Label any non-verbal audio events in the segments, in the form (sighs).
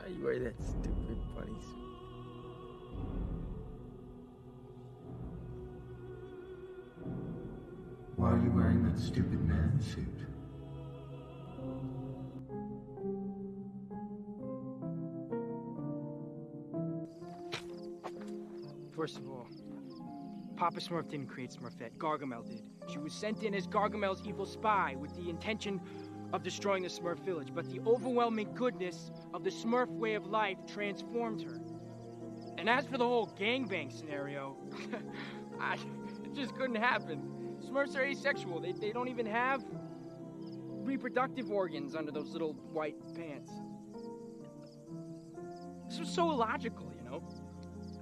Why are you wearing that stupid bunny suit? Why are you wearing that stupid man suit? First of all, Papa Smurf didn't create Smurfette. Gargamel did. She was sent in as Gargamel's evil spy with the intention of destroying the Smurf village, but the overwhelming goodness of the Smurf way of life transformed her. And as for the whole gangbang scenario, (laughs) I, it just couldn't happen. Smurfs are asexual. They, they don't even have reproductive organs under those little white pants. This was so illogical, you know,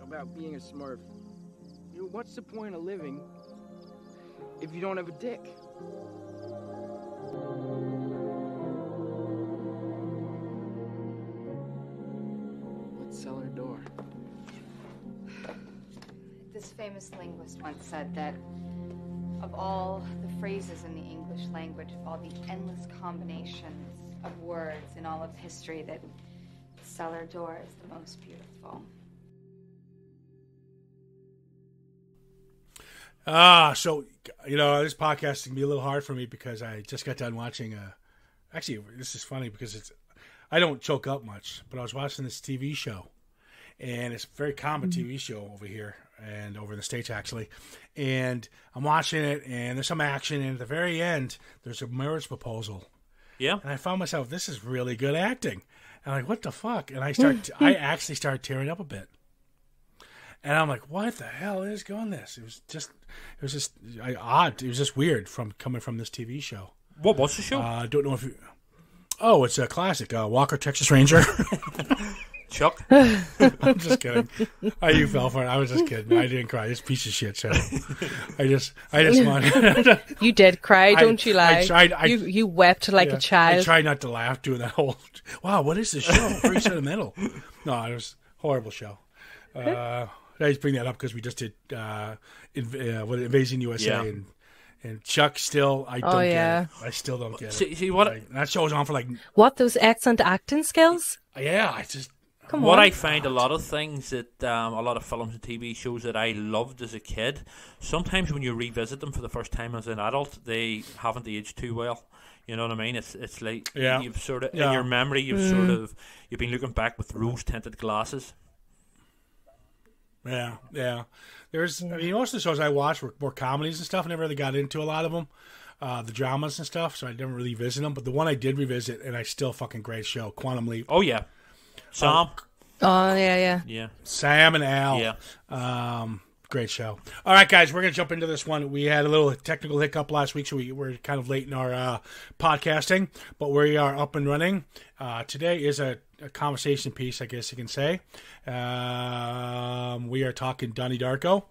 about being a Smurf. You know, what's the point of living if you don't have a dick? Famous linguist once said that of all the phrases in the English language, of all the endless combinations of words in all of history, that cellar door is the most beautiful. Ah, so you know this podcast can be a little hard for me because I just got done watching. Uh, actually, this is funny because it's I don't choke up much, but I was watching this TV show, and it's a very common TV show over here and over in the states actually. And I'm watching it, and there's some action, and at the very end, there's a marriage proposal. Yeah. And I found myself, this is really good acting. And I'm like, what the fuck? And I start, (laughs) I actually started tearing up a bit. And I'm like, what the hell is going this? It was just, it was just I, odd. It was just weird from coming from this TV show. What was the show? I uh, don't know if you. Oh, it's a classic. Uh, Walker, Texas Ranger. (laughs) (laughs) Chuck. (laughs) I'm just kidding. Oh, you fell for it. I was just kidding. I didn't cry. This piece of shit show. I just, I just wanted. (laughs) You did cry, don't you lie? I tried- I- you you wept like Yeah, a child. I tried not to laugh doing that whole. Wow, what is this show? Very sentimental. No, it was a horrible show. Uh, I just bring that up because we just did uh, inv- uh, what Invasion USA Yeah. and and Chuck. Still, I don't Oh, get yeah. it. I still don't get See, it. see what Like, that show was on for like What those excellent acting skills? yeah. I just Come what on. I find a lot of things that um, a lot of films and TV shows that I loved as a kid, sometimes when you revisit them for the first time as an adult, they haven't aged too well. You know what I mean? It's it's like Yeah. you've sort of Yeah. in your memory you've sort of you've been looking back with rose tinted glasses. Yeah, yeah. There's, I mean, most of the shows I watched were more comedies and stuff. I never really got into a lot of them, uh, the dramas and stuff. So I didn't really visit them. But the one I did revisit, and I still fucking great show, Quantum Leap. Oh yeah, Sam. Oh yeah, yeah. yeah, Sam and Al. yeah. Um, great show. All right, guys, we're gonna jump into this one. We had a little technical hiccup last week, so we were kind of late in our uh, podcasting, but we are up and running. Uh, today is a, a conversation piece, I guess you can say. Um, we are talking Donnie Darko.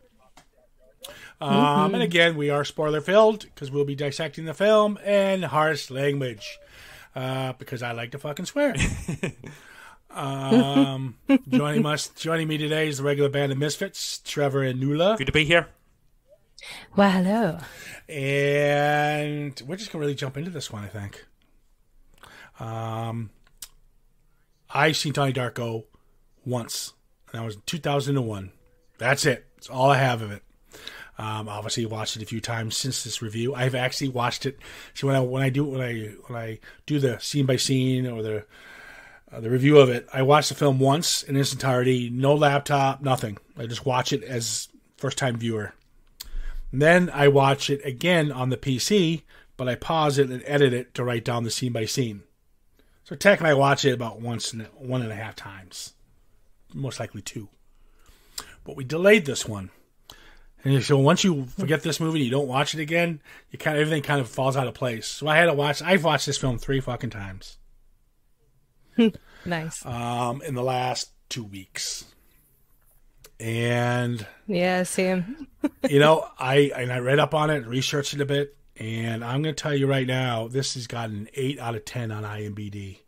Um, And again, we are spoiler filled because we'll be dissecting the film and harsh language uh, because I like to fucking swear. (laughs) um, joining us, joining me today is the regular band of Misfits, Trevor and Nula, Good to be here. Well, hello. and we're just gonna really jump into this one. I think. Um, I've seen Donnie Darko once, and that was 2001. That's it. That's all I have of it. Um, obviously, watched it a few times since this review. I've actually watched it. So when I when I do when I when I do the scene by scene or the uh, the review of it, I watched the film once in its entirety, no laptop, nothing. I just watch it as first time viewer. And then I watch it again on the PC, but I pause it and edit it to write down the scene by scene. So technically, I watch it about once and one and a half times, most likely two. But we delayed this one, and so once you forget this movie, and you don't watch it again. You kind of everything kind of falls out of place. So I had to watch. I've watched this film three fucking times (laughs) Nice. um, in the last two weeks, and yeah, same. (laughs) you know, I and I read up on it, researched it a bit, and I'm going to tell you right now, this has gotten an eight out of ten on IMDb,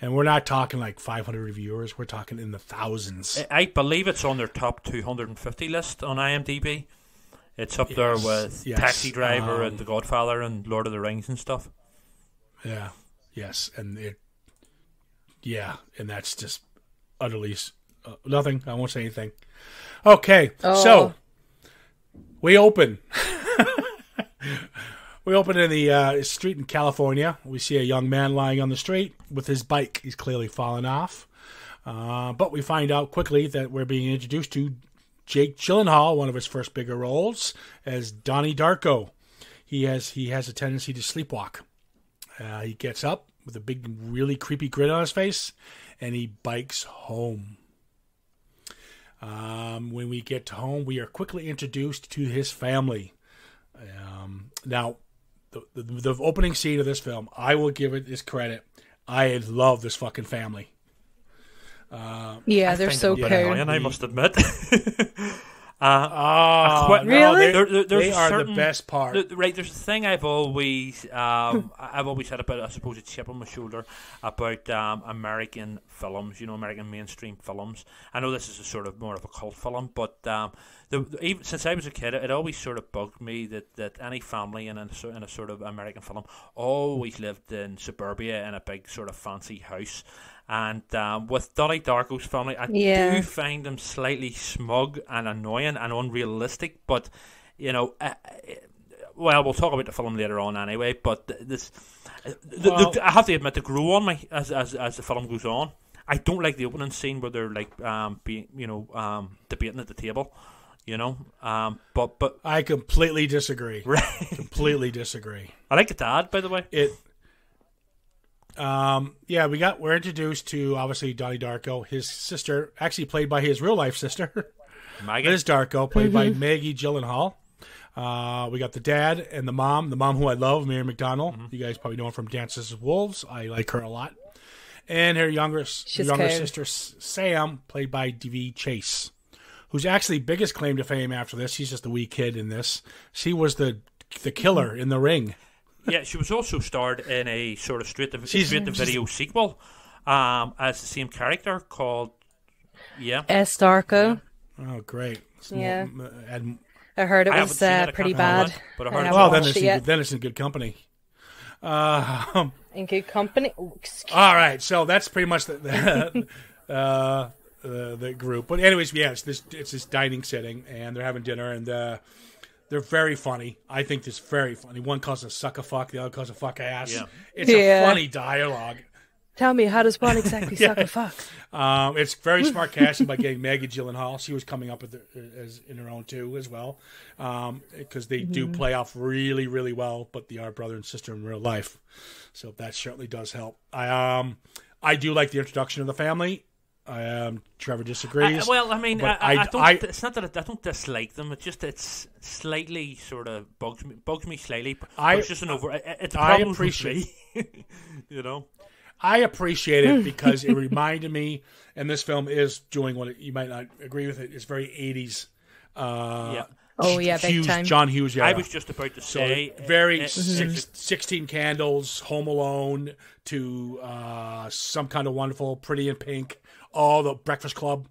and we're not talking like 500 reviewers; we're talking in the thousands. I I believe it's on their top 250 list on IMDb. It's up there with yes, Taxi Driver um, and The Godfather and Lord of the Rings and stuff. Yeah, yes, and it, yeah, and that's just utterly uh, nothing. I won't say anything. Okay, Oh. so we open. (laughs) we open in the uh, street in California. We see a young man lying on the street with his bike. He's clearly fallen off. Uh, but we find out quickly that we're being introduced to Jake Gyllenhaal, one of his first bigger roles, as Donnie Darko. He has he has a tendency to sleepwalk. Uh, he gets up with a big, really creepy grin on his face, and he bikes home. Um, when we get to home, we are quickly introduced to his family. Um, now, the, the the opening scene of this film, I will give it this credit. I love this fucking family. Yeah, I they're so them a cool. I must admit. (laughs) Ah, quite- no, Really? they, There- there- there's they a are certain- the best part. The- right, there's a thing I've always, um, (laughs) I've always had about, I suppose, a chip on my shoulder about um, American films. You know, American mainstream films. I know this is a sort of more of a cult film, but um, the, the- even since I was a kid, it always sort of bugged me that, that any family in a, in a sort of American film always lived in suburbia in a big sort of fancy house. And um, with Donnie Darko's family, I Yeah. do find them slightly smug and annoying and unrealistic. But you know, uh, uh, well, we'll talk about the film later on anyway. But this, uh, the, Well- the, I have to admit, they grow on me as, as as the film goes on. I don't like the opening scene where they're like, um, being, you know, um, debating at the table. You know, um, but but I completely disagree. (laughs) right. completely disagree. I like the dad, by the way. It. Um. Yeah, we got. We're introduced to obviously Donnie Darko, his sister, actually played by his real life sister, (laughs) Maggie. Liz Darko, played by Maggie Gyllenhaal. Uh, we got the dad and the mom, the mom who I love, Mary McDonnell. You guys probably know her from Dances with Wolves. I like her a lot. And her younger, She's younger cool. sister, Sam, played by Daveigh Chase, who's actually biggest claim to fame after this, she's just a wee kid in this. She was the the killer in the ring. Yeah, she was also starred in a sort of straight to She's- straight to video sequel, um, as the same character called. Yeah, S. Darko. Oh, great. Some Yeah. more- add- I heard it was seen it, I uh, can't pretty bad. it, but I I heard haven't it well, then it's, it in, then it's in good company. Uh, In good company. Oh, all right, so that's pretty much the, the, (laughs) uh, the, the group. But anyways, yeah, it's this it's this dining setting, and they're having dinner, and uh, they're very funny. I think this very funny. One calls a suck a fuck, the other calls a fuck ass. Yeah. It's Yeah. a funny dialogue. Tell me, how does one (laughs) exactly suck a fuck? Um, it's very (laughs) smart casting by getting Maggie Gyllenhaal. She was coming up with the, as in her own too as well, because they do play off really really well. But they are brother and sister in real life, so that certainly does help. I um I do like the introduction of the family. Um, Trevor I, disagrees. well, I mean, I, I, I- I don't. I- it's not that I, I don't dislike them. It's just it's slightly sort of bugs me, bugs me slightly. But I- it's just an over. it- It's a I appreciate- with me. (laughs) you know. I appreciate it because it (laughs) reminded me, and this film is doing what it, you might not agree with it. It's very eighties. Uh, Yeah. Oh, yeah, big time. John Hughes. Yeah, I was just about to So say very uh, uh, 16 candles, Home Alone to uh, some kind of wonderful, Pretty in Pink, all the Breakfast Club.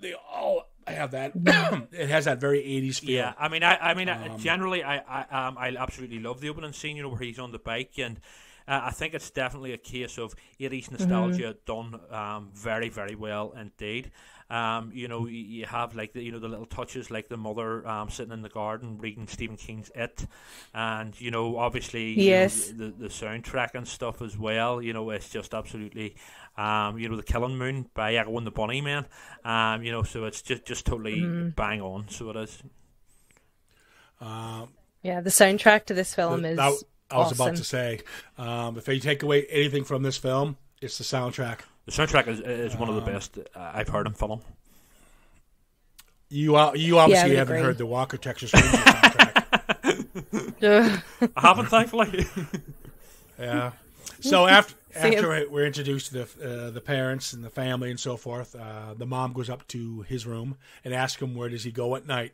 They all have that. (clears throat) it has that very 80s feel. Yeah, I mean, I, I mean, Um, generally, I, I, um, I absolutely love the opening scene. You know, where he's on the bike, and uh, I think it's definitely a case of '80s nostalgia done um, very, very well indeed. Um, you know, you, you have like the you know the little touches, like the mother um, sitting in the garden reading Stephen King's It, and you know, obviously, you know, Yes. the the soundtrack and stuff as well. You know, it's just absolutely. Um, you know the Killing Moon by Echo and the Bunnymen. Um, you know, so it's just just totally bang on. So it is. Yeah, the soundtrack to this film is That- I was awesome. about to say, um, if you take away anything from this film, it's the soundtrack. The soundtrack is, is one of the best uh, I've heard in film. You uh, you obviously would haven't agree. heard the Walker Texas Ranger soundtrack. Ugh. I haven't, thankfully. (laughs) Yeah. So (laughs) after after we're introduced to the uh, the parents and the family and so forth, uh, the mom goes up to his room and asks him where does he go at night.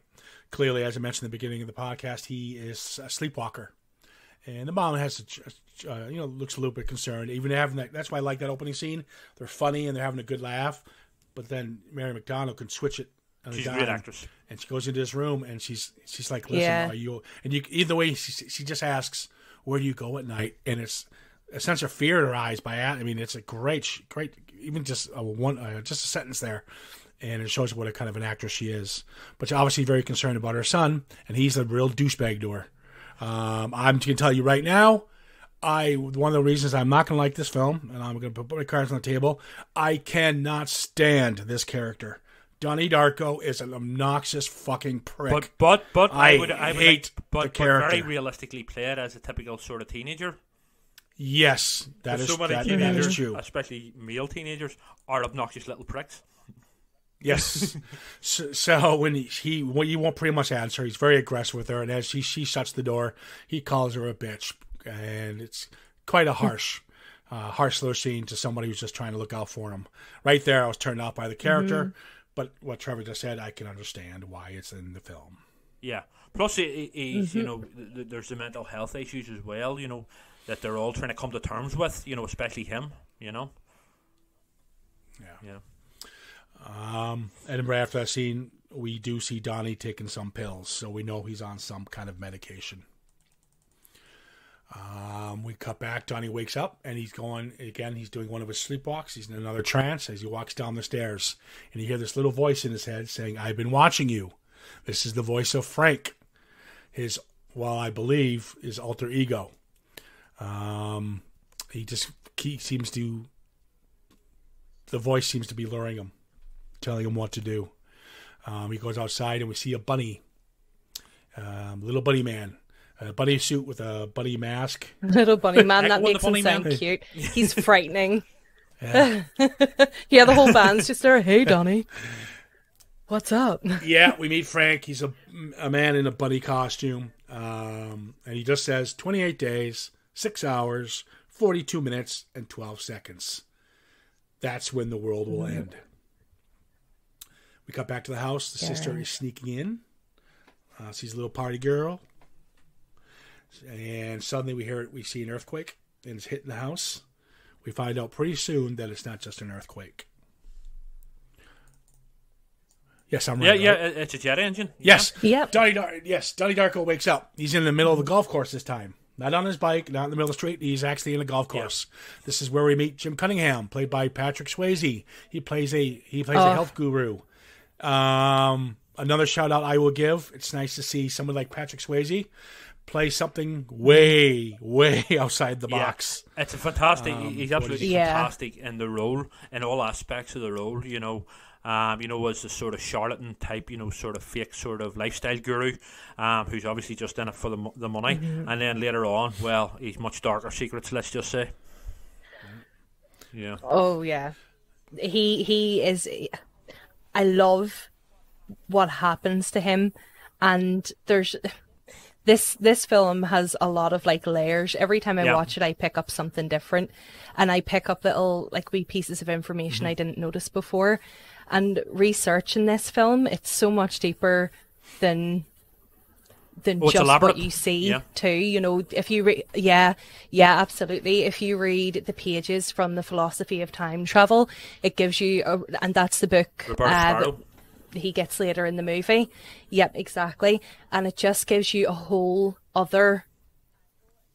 Clearly, as I mentioned at the beginning of the podcast, he is a sleepwalker, and the mom has to, ch- uh, you know looks a little bit concerned. Even having that, that's why I like that opening scene. They're funny and they're having a good laugh, but then Mary McDonnell can switch it. on She's a dime. great actress. And she goes into this room and she's she's like, "Listen, Yeah. are you?" And you either way, she, she just asks, "Where do you go at night?" And it's a sense of fear in her eyes by that. I mean, it's a great, great, even just a one, uh, just a sentence there, and it shows what a kind of an actress she is. But she's obviously very concerned about her son, and he's a real douchebag to her. Um, I'm going to tell you right now, I one of the reasons I'm not going to like this film, and I'm going to put my cards on the table. I cannot stand this character. Donnie Darko is an obnoxious fucking prick. But but but I, I would I would hate like, but, the but very realistically play it as a typical sort of teenager. yes, that is so many that, that teenagers, is true. especially male teenagers, are obnoxious little pricks. Yes. (laughs) so, so when he, he well, you won't pretty much answer. He's very aggressive with her, and as she she shuts the door, he calls her a bitch, and it's quite a harsh, (laughs) uh, harsh little scene to somebody who's just trying to look out for him. Right there, I was turned off by the character, but what Trevor just said, I can understand why it's in the film. Yeah. Plus, he, he, he's you know th- th- there's the mental health issues as well. You know that they're all trying to come to terms with. You know, especially him. You know. Yeah. Yeah. Um, right after that scene, we do see Donnie taking some pills, so we know he's on some kind of medication. Um, we cut back. Donnie wakes up and he's going again. He's doing one of his sleepwalks. He's in another trance as he walks down the stairs, and you hear this little voice in his head saying, "I've been watching you." This is the voice of Frank, his well, I believe, his alter ego. Um, he just he seems to. The voice seems to be luring him telling him what to do. Um, he goes outside and we see a bunny, um, little bunny man, a bunny suit with a bunny mask. (laughs) Little bunny man, that makes him bunny sound man? cute. He's frightening. Yeah, (laughs) Yeah, the whole band's just there. Hey, Donnie. What's up? (laughs) yeah we meet Frank. He's a, a man in a bunny costume. Um, and he just says 28 days, 6 hours, 42 minutes, and 12 seconds. That's when the world will end. We cut back to the house. The sister is sneaking in. Uh, sees a little party girl. And suddenly we hear we see an earthquake and it's hitting the house. We find out pretty soon that it's not just an earthquake. Yes, I'm right. yeah. right? it- It's a jet engine. Yes. Yep. Donnie Dar- yes, Donnie Darko wakes up. He's in the middle of the golf course this time. Not on his bike, not in the middle of the street. He's actually in a golf course. This is where we meet Jim Cunningham, played by Patrick Swayze. He plays a he plays a Oh. health guru. Um, another shout out I will give. It's nice to see someone like Patrick Swayze play something way, way (laughs) outside the Yeah. box. It's a fantastic. Um, he's absolutely Yeah. fantastic in the role, in all aspects of the role. You know, um, you know, as the sort of charlatan type, you know, sort of fake sort of lifestyle guru, um, who's obviously just in it for the the money, Mm-hmm. and then later on, well, he's much darker secrets. Let's just say. Yeah. Oh yeah, he he is. I love what happens to him, and there's this this film has a lot of like layers. Every time I Yeah. watch it, I pick up something different, and I pick up little like wee pieces of information Mm-hmm. I didn't notice before. And researching this film, it's so much deeper than than Oh, just elaborate. what you see Yeah. too. You know, if you re- yeah, yeah, absolutely. If you read the pages from the philosophy of time travel, it gives you, a, and that's the book uh, that he gets later in the movie. Yep, exactly. And it just gives you a whole other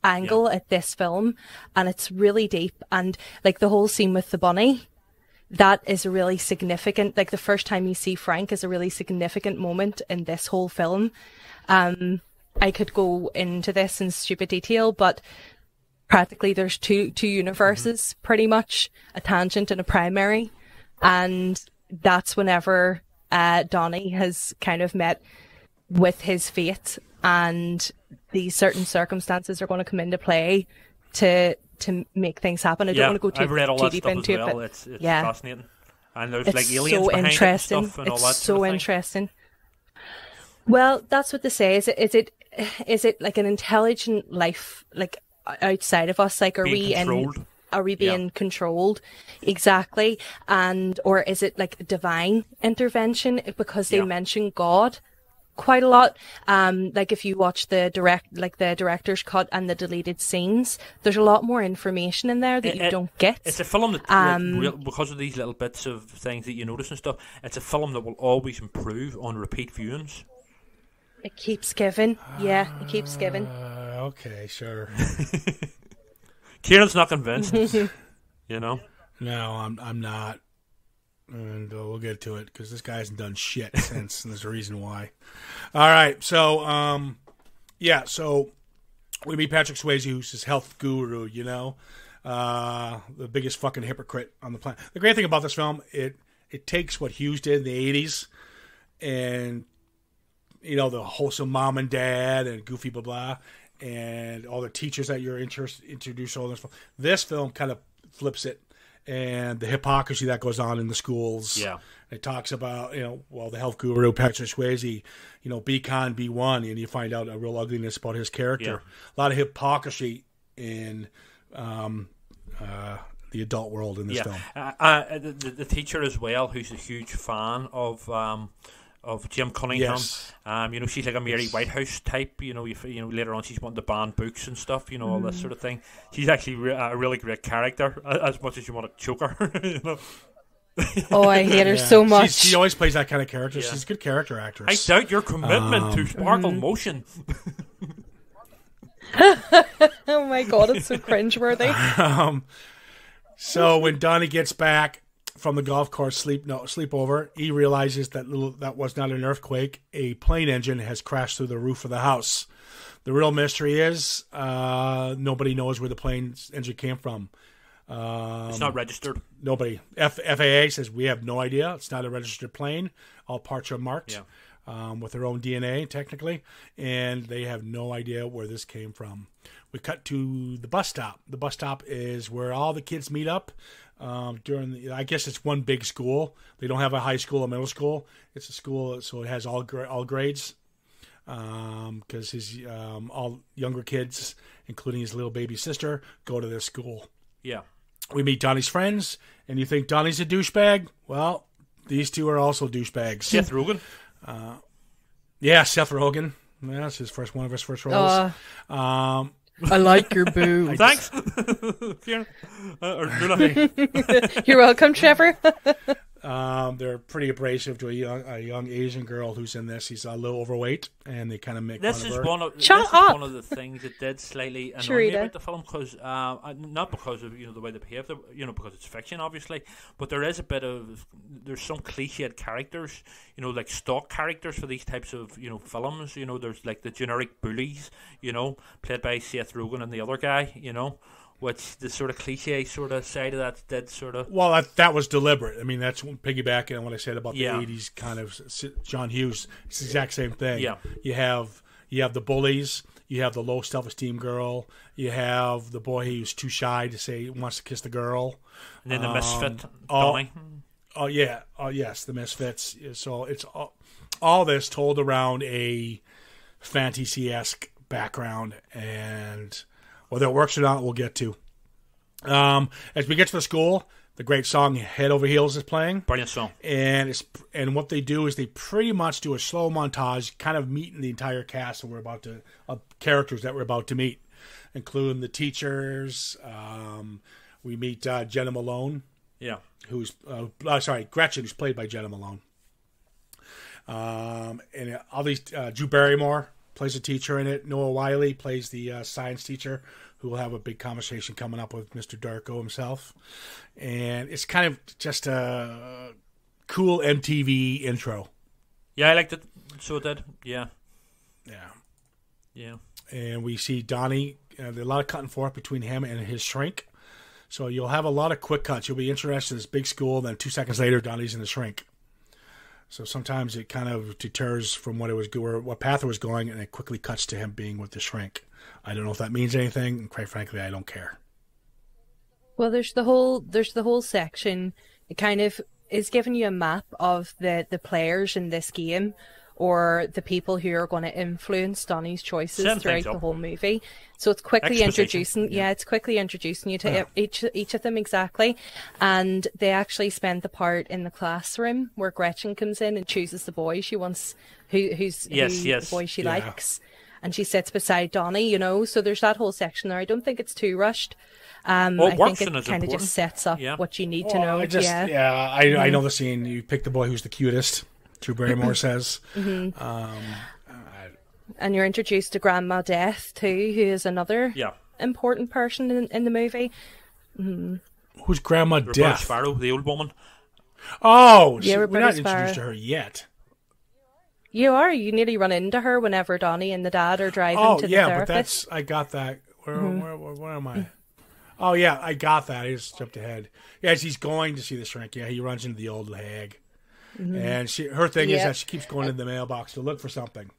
angle at this film, and it's really deep. And like the whole scene with the bunny, that is a really significant. Like the first time you see Frank is a really significant moment in this whole film. Um, I could go into this in stupid detail, but practically there's two two universes, pretty much a tangent and a primary, and that's whenever uh, Donnie has kind of met with his fate, and these certain circumstances are going to come into play to to make things happen. I yeah, don't want to go too, I've read all too that deep stuff into as well. it, but it's it's yeah. fascinating, and there's it's like aliens so behind interesting. it and stuff and it's all that. so sort of thing. Well, that's what they say. Is it? Is it? Is it like an intelligent life, like outside of us? Like, are Being we controlled. in? Are we Yeah. being controlled? Exactly. And or is it like a divine intervention? Because they Yeah. mention God quite a lot. Um, like if you watch the direct, like the director's cut and the deleted scenes, there's a lot more information in there that It- you it- don't get. It's a film that, Um, real, because of these little bits of things that you notice and stuff. It's a film that will always improve on repeat viewings. It keeps giving. Yeah, it keeps giving. Uh, okay, sure. (laughs) Kieran's not convinced. (laughs) you know. No, I'm I'm not, and uh, we'll get to it because this guy hasn't done shit (laughs) since, and there's a reason why. All right, so um, yeah, so we meet Patrick Swayze, who's his health guru. You know, uh, the biggest fucking hypocrite on the planet. The great thing about this film, it it takes what Hughes did in the '80s, and you know the wholesome mom and dad and goofy blah blah, and all the teachers that you're interest, introduced all this. Film. This film kind of flips it and the hypocrisy that goes on in the schools. Yeah. It talks about, you know, well, the health guru, Patrick Swayze, you know, be con, be one, and you find out a real ugliness about his character. A lot of hypocrisy in um, uh, the adult world in this Yeah, film. uh, uh, the, the the teacher as well, who's a huge fan of um, of Jim Cunningham. Yes. Um, you know, she's like a Mary Whitehouse type. You know, you, you know later on she's wanting to ban books and stuff. You know, all this sort of thing. She's actually re- a really great character, as much as you want to choke her. (laughs) you know, Oh, I hate her Yeah. so She's- much. She always plays that kind of character. Yeah. She's a good character actress. I doubt your commitment Um, to sparkle motion. (laughs) (laughs) oh my god, it's so cringeworthy. um, so when Donnie gets back from the golf course sleep no sleepover, he realizes that little that was not an earthquake. A plane engine has crashed through the roof of the house. The real mystery is uh, nobody knows where the plane engine came from. Um, it's not registered. nobody. F- FAA says we have no idea. It's not a registered plane. All parts are marked Yeah. um, with their own DNA, technically, and they have no idea where this came from. We cut to the bus stop. The bus stop is where all the kids meet up. Um, during the, I guess it's one big school. They don't have a high school or middle school. It's a school, so it has all gra- all grades. Because his um, all younger kids, including his little baby sister, go to this school Yeah. we meet Donnie's friends, and you think Donnie's a douchebag. Well, these two are also douchebags. Seth Rogen. Yeah, Seth Rogen. Yeah, that's his first one of his first roles. Uh, um, I like your boo. (laughs) Thanks. Kieran. (laughs) Uh, or (laughs) You're welcome, Trevor. Um, they're pretty abrasive to a young, a young Asian girl who's in this. He's a little overweight, and they kind of make This fun is of her. one of Shut this is up. one of the things that did slightly (laughs) annoy me Cherita. about the film because uh, not because of you know the way they behave, the- you know because it's fiction obviously, but there is a bit of there's some cliched characters, you know like stock characters for these types of you know films. You know there's like the generic bullies, you know played by Seth Rogen and the other guy, you know, which the sort of cliche sort of side of that did sort of Well, that, that was deliberate. I mean, that's piggybacking on what I said about Yeah. the '80s kind of John Hughes. It's the exact same thing. Yeah. you have you have the bullies, you have the low self-esteem girl, you have the boy who's too shy to say he wants to kiss the girl. and then the Um, misfit Donnie. Oh yeah, oh yes, the misfits. So it's all, all this told around a fantasy esque background, and whether it works or not, we'll get to. Um, as we get to the school, the great song "Head Over Heels" is playing Brilliant song. and it's and what they do is they pretty much do a slow montage, kind of meeting the entire cast that we're about to of characters that we're about to meet, including the teachers. Um, we meet uh, Jena Malone, Yeah. who's uh, uh, sorry Gretchen, who's played by Jena Malone. Um, and all these uh, Drew Barrymore plays a teacher in it. Noah Wyle plays the uh, science teacher, who will have a big conversation coming up with Mr. Darko himself. And it's kind of just a cool MTV intro. Yeah, I liked it. So did. Yeah. Yeah. Yeah. and we see Donnie. Uh, there's a lot of cut and forth between him and his shrink. So you'll have a lot of quick cuts. You'll be interested in this big school, then two seconds later, Donnie's in the shrink. So sometimes it kind of deters from what it was or what path it was going, and it quickly cuts to him being with the shrink. I don't know if that means anything, and quite frankly, I don't care. Well, there's the whole there's the whole section. It kind of is giving you a map of the the players in this game, or the people who are going to influence Donnie's choices Setting throughout the up. whole movie. So it's quickly Exposition, introducing. Yeah. yeah. it's quickly introducing you to Yeah. e- each each of them exactly, and they actually spend the part in the classroom where Gretchen comes in and chooses the boy she wants, who who's Yes, who yes. the boy she Yeah. likes. And she sits beside Donnie, you know. So there's that whole section there. I don't think it's too rushed. Um, Well, it I works think and it kind of just sets up Yeah. what you need to know. I just, yeah. yeah, I, I mm-hmm. know the scene. You pick the boy who's the cutest. Drew Barrymore (laughs) says. Mm-hmm. Um, and you're introduced to Grandma Death too, who is another Yeah. important person in, in the movie. Mm-hmm. Who's Grandma Roberta Death? Sparrow, the old woman. Oh, Yeah, so we're Roberta not introduced to her yet. You are. You nearly run into her whenever Donnie and the dad are driving Oh to the yeah, but that's I got that. Where, Mm-hmm. where, where, where am I? Oh yeah, I got that. I just jumped ahead. Yes, he's going to see the shrink. Yeah, he runs into the old hag, and she her thing is Mm-hmm. That she keeps going in the mailbox to look for something,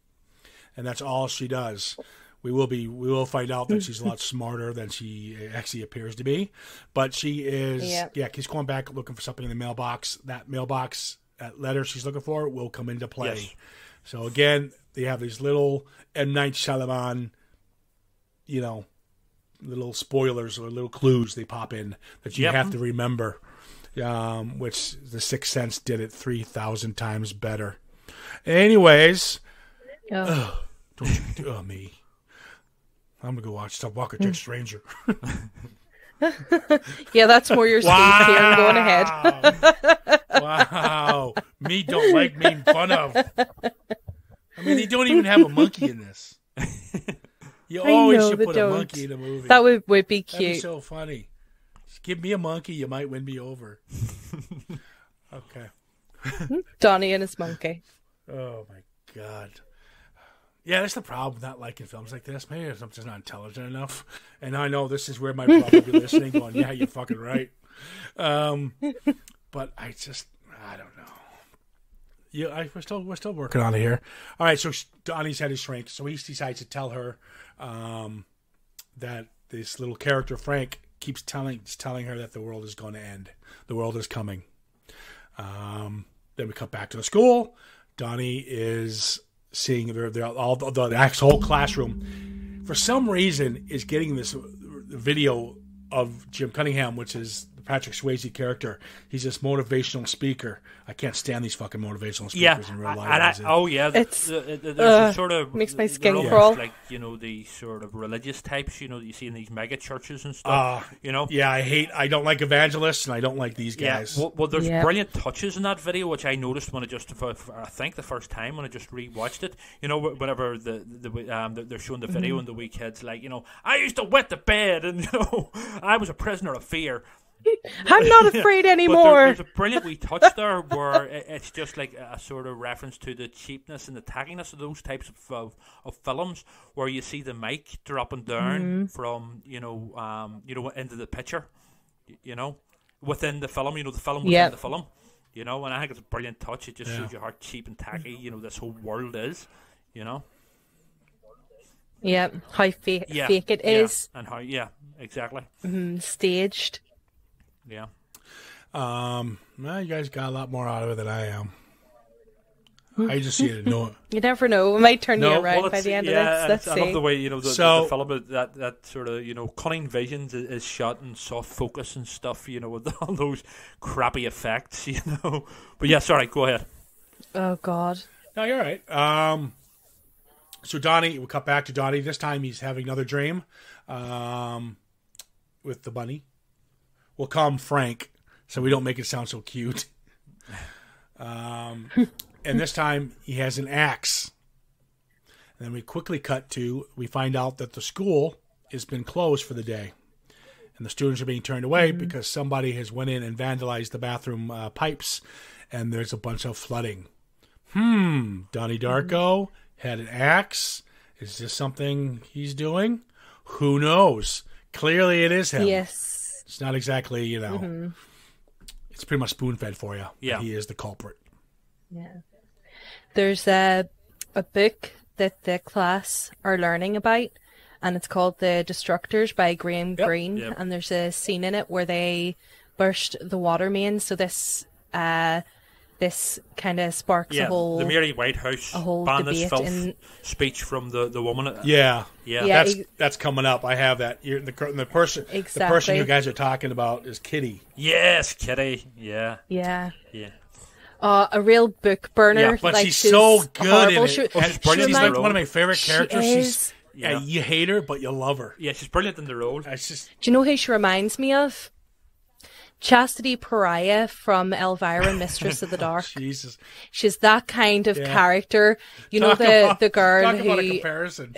and that's all she does. We will be we will find out that she's a lot (laughs) smarter than she actually appears to be, but she is Yep. yeah. Keeps going back looking for something in the mailbox. That mailbox, that letter she's looking for, will come into play. Yes. So again, they have these little M Night Shyamalan, you know, little spoilers or little clues they pop in that you Yep. have to remember. Um, which the Sixth Sense did it three thousand times better. Anyways, Oh. don't you do oh, me. I'm gonna go watch Stop Walker Jack Stranger. (laughs) (laughs) (laughs) Yeah, that's more your speed. Kieran, going ahead. (laughs) wow. Me don't like being fun of. I mean, they don't even have a monkey in this. (laughs) You I always know should put don't. a monkey in a movie. That would would be That'd be cute. so funny. Just give me a monkey, you might win me over. okay. Donnie and his monkey. Oh my god. Yeah, that's the problem not liking films like this. Maybe I'm just not intelligent enough. And I know this is where my brother be listening, going, "Yeah, you're fucking right." Um, but I just, I don't know. Yeah, I, we're still we're still working on it here. All right, so Donnie's had his shrink, so he decides to tell her um, that this little character Frank keeps telling telling her that the world is going to end. The world is coming. Um, then we cut back to the school. Donnie is seeing their, their, all the, the whole classroom. For some reason, is getting this video of Jim Cunningham, which is Patrick Swayze character. He's this motivational speaker. I can't stand these fucking motivational speakers Yeah, in real life. and I, is it? oh yeah, th- It's, th- th- there's uh, a sort of makes my skin crawl. Like you know the sort of religious types, you know, that you see in these mega churches and Ah, stuff. you know, yeah, I hate. I don't like evangelists, and I don't like these Yeah, guys. well, well there's Yeah. brilliant touches in that video, which I noticed when I just, for, for- I think the first time when I just rewatched it. You know, whenever the the um they're showing the Mm-hmm. video and the wee kids like, you know, I used to wet the bed (laughs) and you know, I was a prisoner of fear. (laughs) I'm not afraid But there- anymore. there's a brilliant wee touch there where i- it's just like a sort of reference to the cheapness and the tackiness of those types of, of, of films where you see the mic dropping down Mm-hmm. from you know um you know into the picture, you know, within the film, you know, the film within Yeah. the film, you know, and I think it's a brilliant touch. It just Yeah. shows you how cheap and tacky you know this whole world is, you know. yeah, how fake, Yeah, fake it yeah, is. and how yeah, exactly, Mm, staged. Yeah. Um, well, you guys got a lot more out of it than I am. I just see (laughs) it. No, You never know. We might turn No, you around Well, by the end yeah, of this. Let's I love the way you know the, So- the, the film is that that sort of you know cunning visions is, is shot in soft focus and stuff. You know with (laughs) all those crappy effects. (laughs) You know, but yeah, sorry, go ahead. Oh God. no, you're right. Um, so Donnie, we'll cut back to Donnie. This time he's having another dream, um, with the bunny. We'll call him Frank, so we don't make it sound so cute. Um, and this time he has an axe. And then we quickly cut to we find out that the school has been closed for the day, and the students are being turned away because somebody has went in and vandalized the bathroom uh, pipes, and there's a bunch of flooding. Hmm, Donnie Darko had an axe. Is this something he's doing? Who knows? Clearly, it is him. Yes. It's not exactly, you know. Mm-hmm. It's pretty much spoon fed for you. Yeah. he is the culprit. Yeah. There's a a book that the class are learning about, and it's called The Destructors by Graham Yep. Greene. Yep. And there's a scene in it where they burst the water main. So this uh this kind of sparks Yeah, a whole the Mary Whitehouse a whole bandits debate filth in- speech from the the woman. Yeah, yeah, Yeah. that's ex- that's coming up. I have that. You're, the the person the person you guys are talking about is Kitty. Yes, Kitty. Yeah, yeah. yeah. Uh, a real book burner. Yeah, But like she's so good in it. She, Oh, she's brilliant. She's in like the one of my favorite She characters. is. She's Yeah. yeah, you hate her, but you love her. Yeah, she's brilliant in the role. Just Do you know who she reminds me of? Chastity Pariah from Elvira, (laughs) Mistress of the Dark. Jesus. She's that kind of Yeah. character. You know the about- the girl talk who.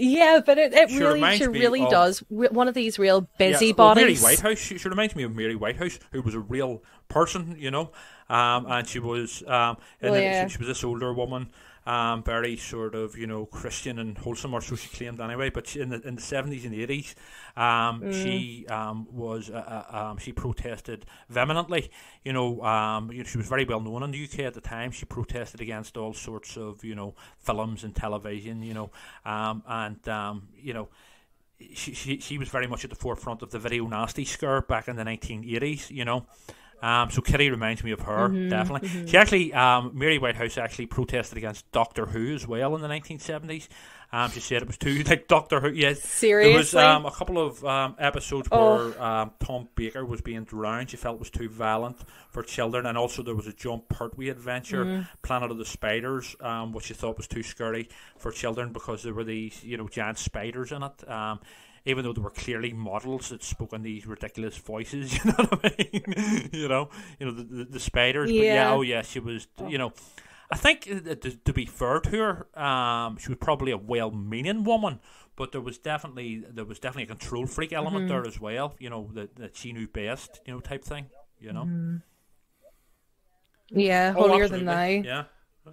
Yeah, but it, it She really, she really of- does. One of these real Yeah, busybodies. well, Mary Whitehouse. She, she reminds me of Mary Whitehouse, who was a real person, you know, um, and she was, um, Oh, yeah. she, she was this older woman, um, very sort of, you know, Christian and wholesome, or so she claimed anyway. But she, in the in the seventies and eighties, um, Mm. she um, was, uh, uh, um, she protested vehemently. You know, um, you know, she was very well known in the UK at the time. She protested against all sorts of, you know, films and television. You know, um, and um, you know she, she she was very much at the forefront of the video nasty scare back in the 1980s, you know. Um, so Kitty reminds me of her Mm-hmm, definitely. She actually, um, Mary Whitehouse actually protested against Doctor Who as well in the 1970s. Um, she said it was too (laughs) like Doctor Who. Yes, seriously. there was um, a couple of um, episodes Oh. where um, Tom Baker was being drowned. She felt it was too violent for children, and also there was a Jon Pertwee adventure, Mm. Planet of the Spiders, um, which she thought was too scary for children because there were these you know giant spiders in it. Um, even though they were clearly models that spoke in these ridiculous voices, (laughs) you know what I mean? you know, you know the, the, the spiders. But yeah, Yeah. oh yeah, she was. You know, I think uh, to, to be fair to her, um, she was probably a well-meaning woman, but there was definitely there was definitely a control freak element Mm-hmm. there as well. You know that that she knew best, you know, type thing. You know, Mm-hmm. yeah, Oh, holier than thou. Yeah.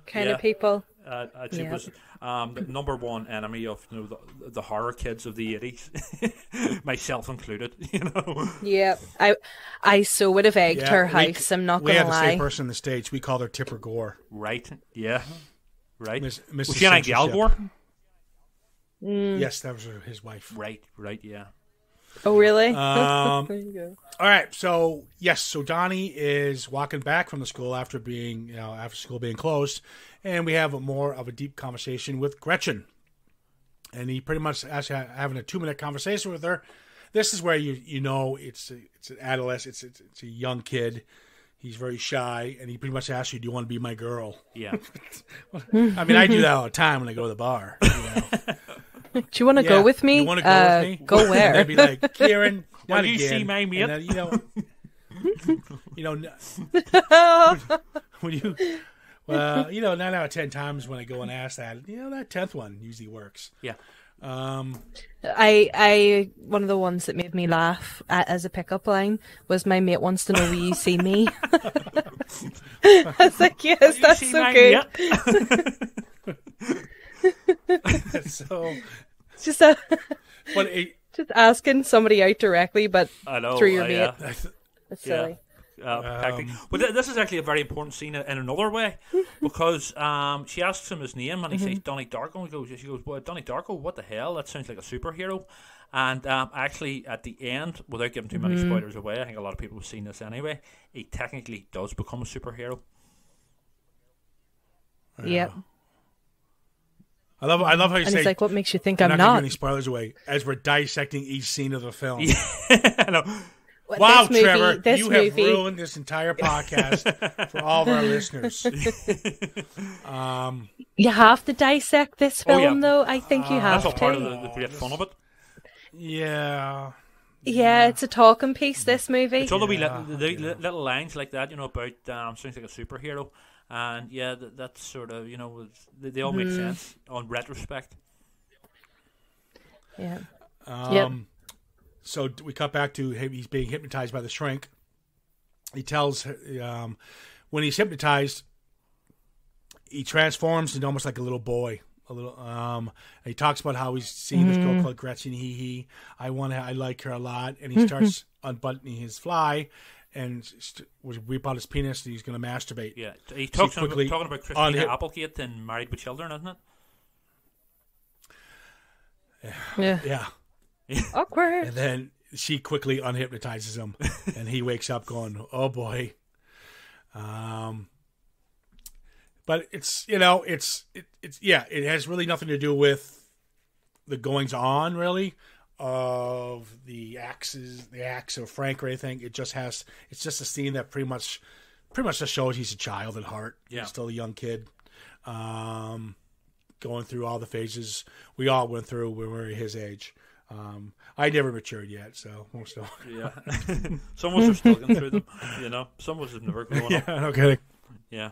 kind yeah. of people. Uh, uh, she Yeah. was um, the number one enemy of you know the, the horror kids of the eighties, (laughs) myself included. (laughs) You know, Yeah, I, I so would have egged Yeah, her we- house. I'm not gonna have the lie. same person in the states. We called her Tipper Gore. right? Yeah, right. Miss- was Mrs. she like Gore? Mm. Yes, that was his wife. Right, right. Yeah. Oh, really? Um, (laughs) there you go. All right, so yes, so Donnie is walking back from the school after being, you know, after school being closed, and we have a more of a deep conversation with Gretchen, and he pretty much actually having a two minute conversation with her. This is where you you know it's a, it's an adolescent, it's, it's it's a young kid. He's very shy, and he pretty much asks you, "Do you want to be my girl?" Yeah. (laughs) I mean, I do that all the time when I go to the bar. You know? (laughs) (laughs) Do you want to Yeah, go with me? You want to go Uh, with me? Go (laughs) And where? they'd be like, Kieran, (laughs) Will not you again. see my mate? And then, you know, you know, when you, well, you know, nine out of ten times when I go and ask that, you know, that tenth one usually works. Yeah. Um, I, I, one of the ones that made me laugh a as a pickup line was my mate wants to know will you see me. I was like, yes, that's so good. Mate? (laughs) so, Just, uh, but it, just asking somebody out directly, but I know. Through your uh, mate. yeah. I th- it's Yeah. Uh, protecting. but th- this is actually a very important scene in in another way (laughs) because um, she asks him his name and he says Donnie Darko. And he goes, she goes, well, Donnie Darko, what the hell? That sounds like a superhero. And um, actually, at the end, without giving too many spoilers away, I think a lot of people have seen this anyway. He technically does become a superhero. Yep. I love, I love how you And say. he's like, what makes you think I'm I'm not, gonna not? any spoilers away as we're dissecting each scene of the film. (laughs) I know. Well, Wow, this movie, Trevor, this you movie, have ruined this entire podcast for all of our listeners. (laughs) Um, you have to dissect this Oh, film, yeah. though. I think you have to. That's to. part of the, the great fun of it. yeah, Yeah, it's a talking piece. This movie. It's all the wee Yeah, little, the li- little lines like that, you know, about um, sounds like a superhero, and yeah, that, that's sort of you know, they, they all make Mm-hmm. sense on retrospect. Yeah. Um, So we cut back to him. He's being hypnotized by the shrink. He tells um, when he's hypnotized, he transforms into almost like a little boy. A little. Um, he talks about how he's seeing this girl called Gretchen. He he. I want to. I like her a lot. And he starts (laughs) unbuttoning his fly, and st- was whip out his penis, and he's going to masturbate. Yeah, he talks quickly about, talking about on Christina him- Applegate and Married with Children, isn't it? (sighs) Yeah. Yeah. Awkward. And then she quickly unhypnotizes him, (laughs) and he wakes up going, "Oh boy." Um, but it's you know it's it, it's yeah it has really nothing to do with the goings on really of the axes the axe of Frank or anything. It just has it's just a scene that pretty much pretty much just shows he's a child at heart. Yeah. He's still a young kid. Um, going through all the phases we all went through when we were his age. Um, I never matured yet, so I'm still. Yeah, (laughs) some of us are still going through them. You know, some of us have never grown (laughs) yeah, up. no kidding. Yeah,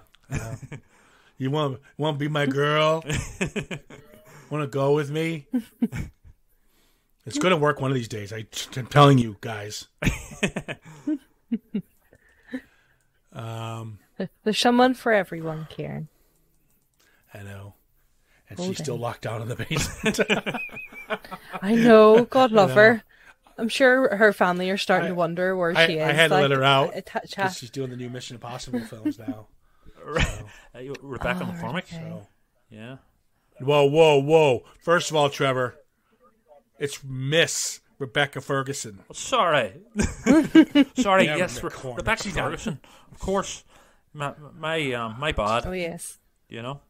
You want want to be my girl? (laughs) Want to go with me? It's going to work one of these days. I, I'm telling you guys. (laughs) um, There's someone for everyone, Karen. I know. And she's still locked down in the basement. (laughs) I know. God (laughs) love her. I'm sure her family are starting I- to wonder where I, she is. I had to let her out attach- because she's doing the new Mission Impossible films now. Uh, Rebecca Oh, right, McCormick. okay. So. Yeah. Whoa, whoa, whoa! First of all, Trevor, it's Miss Rebecca Ferguson. Sorry. (laughs) Sorry, Yeah, yes, Re- McCormick. Rebecca She's Ferguson. Of course. My my um, my bad, Oh yes. you know.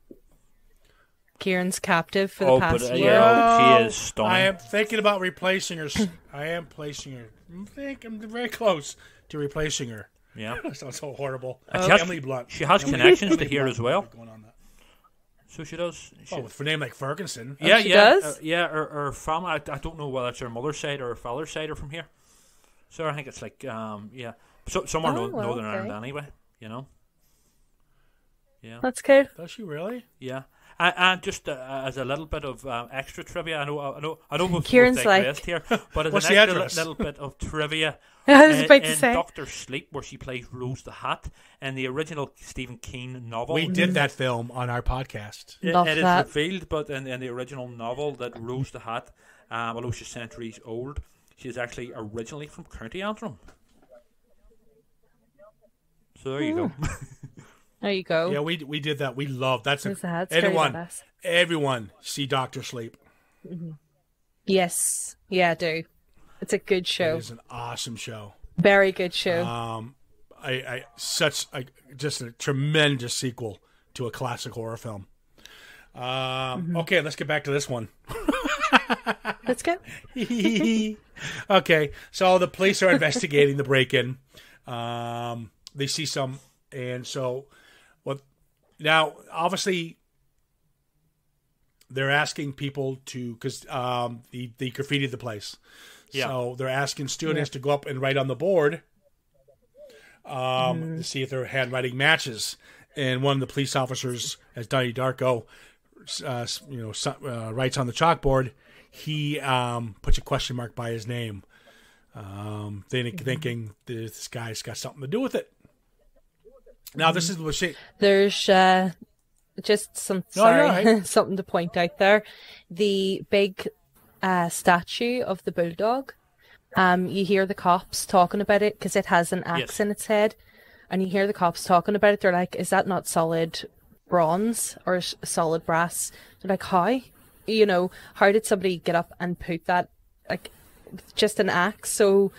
Kieran's captive for the Oh, past but, uh, year. yeah. she is stunning. I am thinking about replacing her. (laughs) I am placing her. I think I'm very close to replacing her. Yeah. (laughs) That sounds so horrible. she has- Emily Blunt. she has Emily- connections to here Blunt as well. Going. So she does. She, Oh, with a name like Ferguson. yeah, she yeah, does? uh, yeah. Her, her family. I, I don't know whether it's her mother's side or her father's side are from here. So I think it's like um yeah, so somewhere Oh, no, well, Northern okay. Ireland anyway. You know. Yeah. That's good. Does she really? Yeah, and, and just uh, as a little bit of um, extra trivia, I know, I know, I know we've Kieran's we've like- here, but as What's an extra address? little bit of trivia, (laughs) I was uh, about to in say. Doctor Sleep, where she plays Rose the Hat, in the original Stephen King novel, We did that film on our podcast. it, Love it is that. revealed, but in, in the original novel, that Rose the Hat, um, although she's centuries old, she is actually originally from County Antrim. So there you go. (laughs) There you go. Yeah, we we did that. We love that's a, the everyone. Everyone see Doctor Sleep. Yes. Yeah, I do. It's a good show. It's an awesome show. Very good show. Um, I, I such a, just a tremendous sequel to a classic horror film. Um, Mm-hmm. Okay, let's get back to this one. (laughs) Let's go. (laughs) okay, so the police are investigating the break-in. Um, they see some, and so now obviously they're asking people to because um, the they graffitied the place. Yeah. So they're asking students to go up and write on the board um, to see if their handwriting matches. And one of the police officers, as Donnie Darko, uh, you know, uh, writes on the chalkboard, he um, puts a question mark by his name, um, think, thinking this guy's got something to do with it. Now, this is what she. There's uh, just some No, sorry, right. (laughs) something to point out there. The big uh, statue of the bulldog. Um, you hear the cops talking about it because it has an axe Yes. in its head, and you hear the cops talking about it. They're like, "Is that not solid bronze or solid brass?" They're like, "How? You know, how did somebody get up and put that like just an axe?" So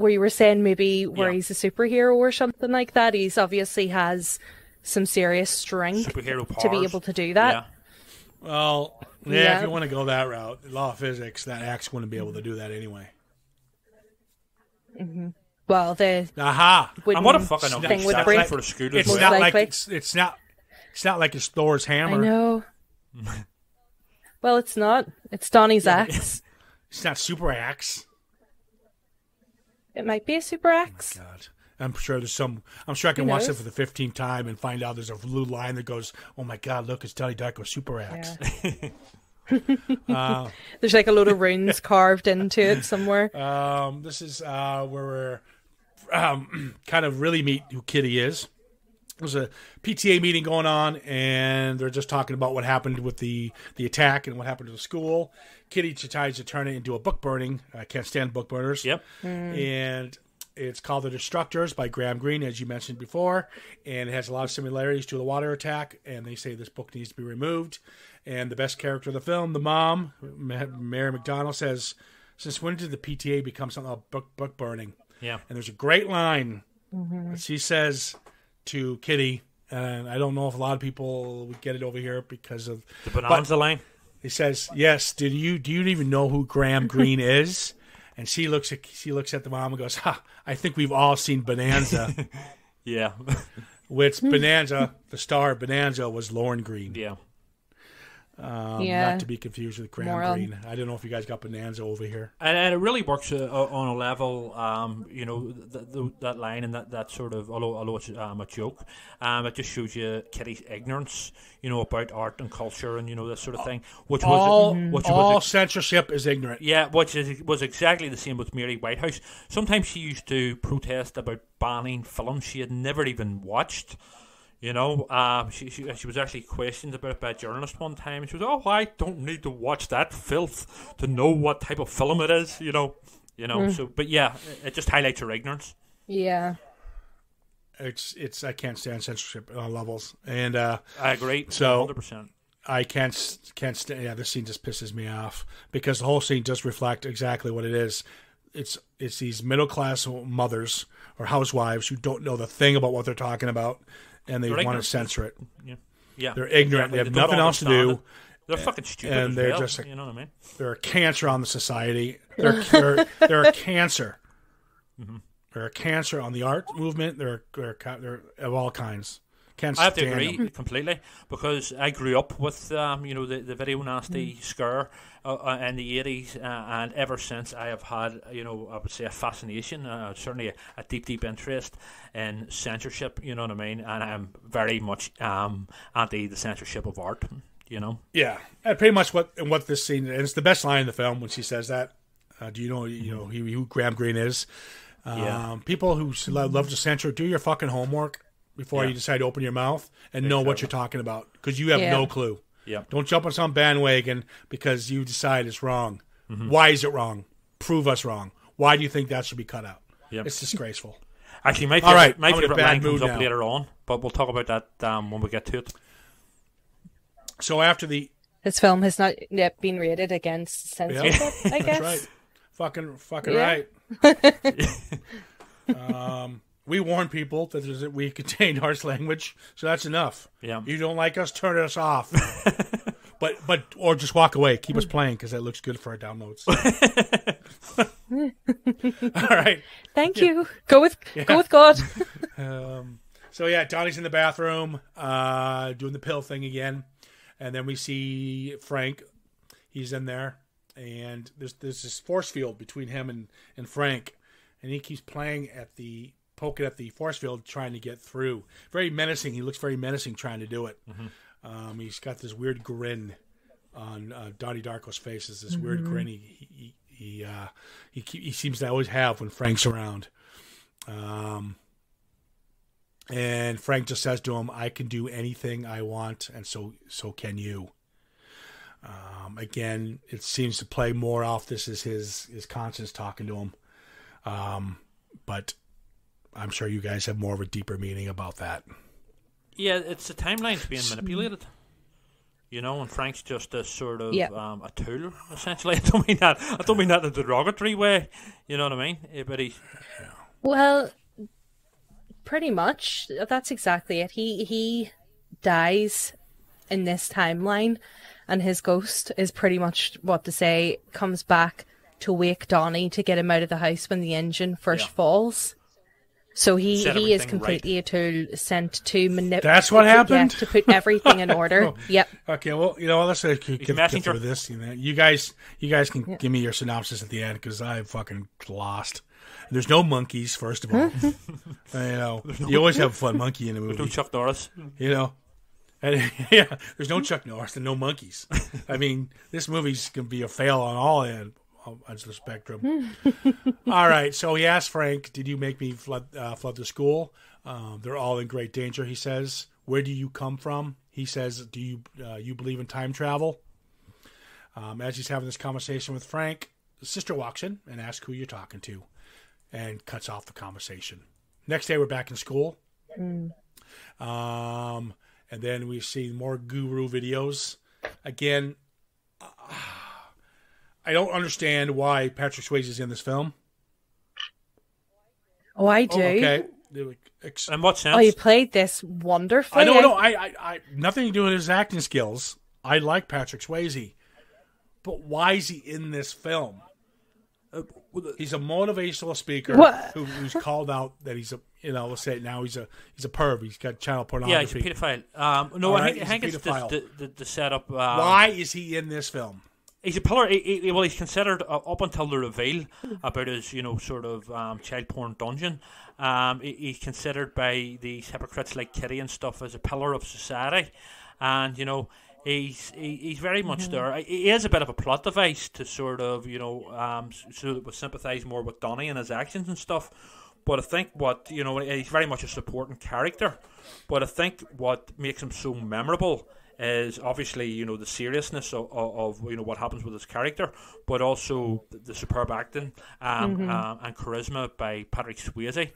where you were saying maybe where Yeah. he's a superhero or something like that. He's obviously has some serious strength Superhero to be able to do that. Yeah. Well, yeah, Yeah. if you want to go that route, law of physics, that axe wouldn't be able to do that anyway. Mm-hmm. Well, the Aha! And what a wooden fucking Thing ugly would statue break. for a school as It's Most well. not like it's, it's not. It's not like it's Thor's hammer. I know. (laughs) well, it's not. It's Donnie's axe. (laughs) It's not super axe. It might be a super axe. God. I'm sure there's some. I'm sure I can Who watch it for the 15th time and find out there's a blue line that goes, "Oh my God, look, it's Donnie Darko Super Axe." Yeah. (laughs) (laughs) There's like a load of runes (laughs) carved into it somewhere. Um, this is uh, where we're um, (clears throat) kind of really meet who Kitty is. There's a PTA meeting going on, and they're just talking about what happened with the the attack and what happened to the school. Kitty tries to turn it into a book burning. I can't stand book burners. Yep. Mm. and it's called The Destructors by Graham Greene, as you mentioned before, and it has a lot of similarities to the water attack. And they say this book needs to be removed. And the best character of the film, the mom, Mary McDonnell, says, "Since when did the PTA become something about book book burning?" Yeah. And there's a great line mm-hmm. that she says to Kitty, and I don't know if a lot of people would get it over here because of The Bonanza line. He says, "Yes, did you do you even know who Graham (laughs) Greene is?" And she looks at she looks at the mom and goes, "Ha! I think we've all seen Bonanza." (laughs) Yeah. Which (laughs) Bonanza, the star of Bonanza, was Lorne Greene. yeah. Um, Yeah. Not to be confused with Graham Moron. Greene. I don't know if you guys got Bonanza over here. And, and it really works uh, on a level, um, you know, th- th- that line and that, that sort of, although, although it's um, a joke, um, it just shows you Kitty's ignorance, you know, about art and culture and, you know, this sort of thing. Which was, All, which all was censorship is ignorant. Yeah, which is, was exactly the same with Mary Whitehouse. Sometimes she used to protest about banning films she had never even watched. You know, um, she, she she was actually questioned about it by a journalist one time. She was, "Oh, I don't need to watch that filth to know what type of film it is." You know, you know. So, but yeah, it- it just highlights her ignorance. Yeah. It's it's I can't stand censorship on levels, and uh, I agree. So- hundred percent. I can't can't stand. Yeah, this scene just pisses me off because the whole scene does reflect exactly what it is. It's it's these middle class mothers or housewives who don't know the thing about what they're talking about, and they They're want to censor it. Yeah, yeah. They're ignorant. They have don't nothing else to do. it. They're fucking stupid, and they're well, just like- you know what I mean. They're a cancer on the society. They're they're, (laughs) they're a cancer. Mm-hmm. They're a cancer on the art movement. They're they're, they're of all kinds. Can't I have to agree them. completely because I grew up with um, you know the, the video nasty Mm. scare uh, uh, in the eighties, uh, and ever since I have had you know I would say a fascination, uh, certainly a, a deep deep interest in censorship. You know what I mean? And I'm very much um, anti the censorship of art. You know, Yeah, and pretty much what and what this scene and it's the best line in the film when she says that. Uh, do you know you know who, who Graham Greene is? Um, Yeah. People who love to censor, do your fucking homework before Yeah. you decide to open your mouth and know what you're talking about because you have Yeah. no clue. yeah. Don't jump us on some bandwagon because you decide it's wrong. Mm-hmm. Why is it wrong? Prove us wrong. Why do you think that should be cut out? Yep. It's disgraceful. (laughs) Actually, my All favorite, right, my I'm in a favorite line comes mood up now. later on, but we'll talk about that um, when we get to it. So after the This film has not yet been rated against censorship, I (laughs) guess. That's right. Fucking, fucking Yeah. right. (laughs) um, we warn people that there's- we (laughs) contain harsh language, so that's enough. Yeah. You don't like us, turn us off. (laughs) but but or just walk away. Keep us playing because that looks good for our downloads. (laughs) All right. Thank you. Go with go with God. Um, so yeah, Donnie's in the bathroom, uh, doing the pill thing again, and then we see Frank. He's in there, and there's there's this force field between him and and Frank, and he keeps playing at the poking at the force field, trying to get through. Very menacing. He looks very menacing trying to do it. Um, he's got this weird grin on uh, Donnie Darko's face. Is this weird grin he he he, uh, he he seems to always have when Frank's around. Um, and Frank just says to him, "I can do anything I want, and so so can you." Um, again, it seems to play more off this is his his conscience talking to him, um, but I'm sure you guys have more of a deeper meaning about that. Yeah, it's the timeline's being manipulated. You know, and Frank's just a sort of Yep. um, a tool, essentially. (laughs) I don't mean that. I don't mean that in a derogatory way. You know what I mean? But he, Well, pretty much. That's exactly it. He he dies in this timeline, and his ghost is pretty much what to say comes back to wake Donnie to get him out of the house when the engine first Yeah. falls. So he, he is everything completely a tool sent to manipulate. That's what happened? to put everything in order. (laughs) Yep. Okay, well, you know, let's uh, get, get, get messenger. through this. You, know, you guys, you guys can give me your synopsis at the end because I'm fucking lost. There's no monkeys, first of all. (laughs) you know, you always have a fun monkey in a movie. no Chuck Norris. you know. And (laughs) yeah, there's no Chuck Norris and no monkeys. I mean, this movie's gonna be a fail on all end on the spectrum. (laughs) all right, so he asked Frank, "Did you make me flood uh, flood the school?" Um, they're all in great danger. He says, "Where do you come from?" He says, "Do you uh, you believe in time travel?" Um, as he's having this conversation with Frank, sister walks in and asks who you're talking to, and cuts off the conversation. Next day, we're back in school. Um, and then we see more guru videos. Again, uh, I don't understand why Patrick Swayze is in this film. Oh, I do. Okay. They're like, ex- In what sense? Oh, you played this wonderfully. I don't know. I, I, I, nothing to do with his acting skills. I like Patrick Swayze, but why is he in this film? Uh, well, the- He's a motivational speaker who, who's (laughs) called out that he's a you know, let's say it now. He's a he's a perv. He's got child Yeah, he's pornography. a paedophile. Um, no, All I right, think, I he's a think it's pedophile. the, the, the setup. Um, Why is he in this film? He's a pillar. He, he, well, he's considered uh, up until the reveal about his, you know, sort of um, child porn dungeon. Um, he, he's considered by these hypocrites like Kitty and stuff as a pillar of society, and you know. He's he, he's very much there. He is a bit of a plot device to sort of you know um, so that we sympathise more with Donnie and his actions and stuff. But I think what you know he's very much a supporting character. But I think what makes him so memorable is obviously you know the seriousness of, of, of you know what happens with his character, but also the, the superb acting um, um, and charisma by Patrick Swayze.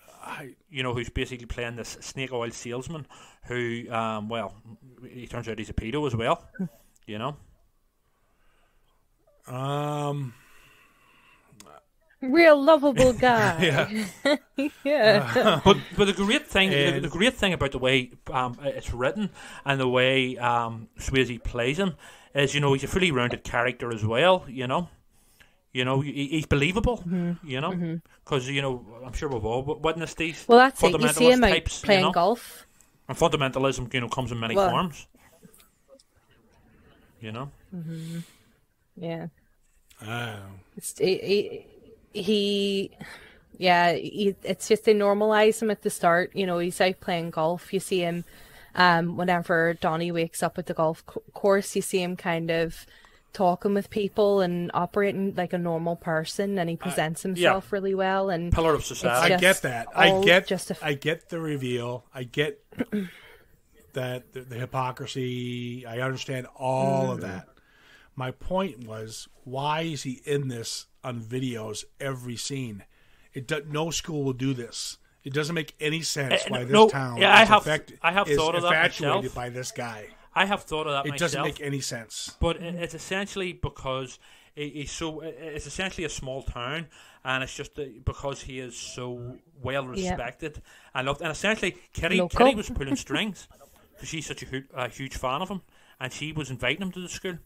You know who's basically playing this snake oil salesman, who um, well, he turns out he's a pedo as well. You know. um, Real lovable (laughs) guy. yeah. (laughs) yeah. but but the great thing the, And- the great thing about the way um, it's written and the way um, Swayze plays him is you know he's a fully rounded character as well. You know, you know he, he's believable. Mm-hmm. You know, because you know I'm sure we've all witnessed these Well, that's it. You see him fundamentalist out types. playing you know? golf. and fundamentalism you know comes in many Well- forms. You know, Yeah. Oh. It's, he, he, he- yeah, he, it's just they normalize him at the start. You know, he's out playing golf. You see him, um, whenever Donnie wakes up at the golf co- course, you see him kind of talking with people and operating like a normal person, and he presents himself really well. And pillar of society. I get that. I get. just a- I get the reveal. I get (clears throat) that the, the hypocrisy. I understand all of that. My point was, why is he in this on videos every scene? It do, no school will do this. It doesn't make any sense Uh, why this no, town yeah, I is, have- affect- I have is thought of that infatuated myself. by this guy. I have thought of that It myself. doesn't make any sense. But it's essentially because he- he's so. It's essentially a small town, and it's just because he is so well respected and loved. And essentially, Kitty, Local. Kitty was pulling (laughs) strings because she's such a, a huge fan of him, and she was inviting him to the school.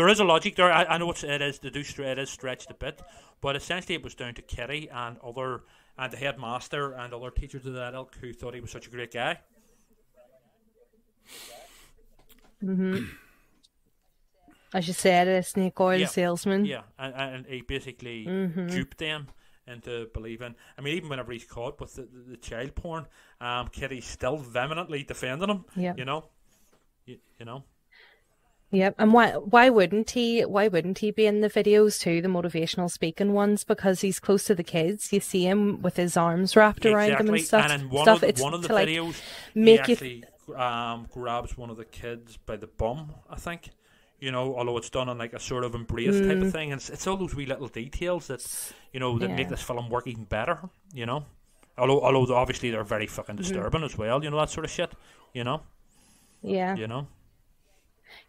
There is a logic there. I, I know it's, it is to do it is stretched a bit, but essentially it was down to Kerry and other and the headmaster and other teachers of that ilk who thought he was such a great guy. Mhm. (clears throat) as you said, a snake oil Yeah. salesman. Yeah, and, and he basically Mm-hmm. duped them into believing. I mean, even whenever he's caught with the, the, the child porn, um, Kitty's still vehemently defending him. Yeah. you know, you, you know. Yep, and why why wouldn't he? Why wouldn't he be in the videos too, the motivational speaking ones? Because he's close to the kids. You see him with his arms wrapped around them and stuff. And in one stuff. of it's one of the to, like, videos, make he you- actually um, grabs one of the kids by the bum. I think. You know, although it's done on like a sort of embrace type Mm. of thing, and it's, it's all those wee little details that you know that make this film work even better. You know, although although obviously they're very fucking Mm-hmm. disturbing as well. You know that sort of shit. You know, yeah, you know.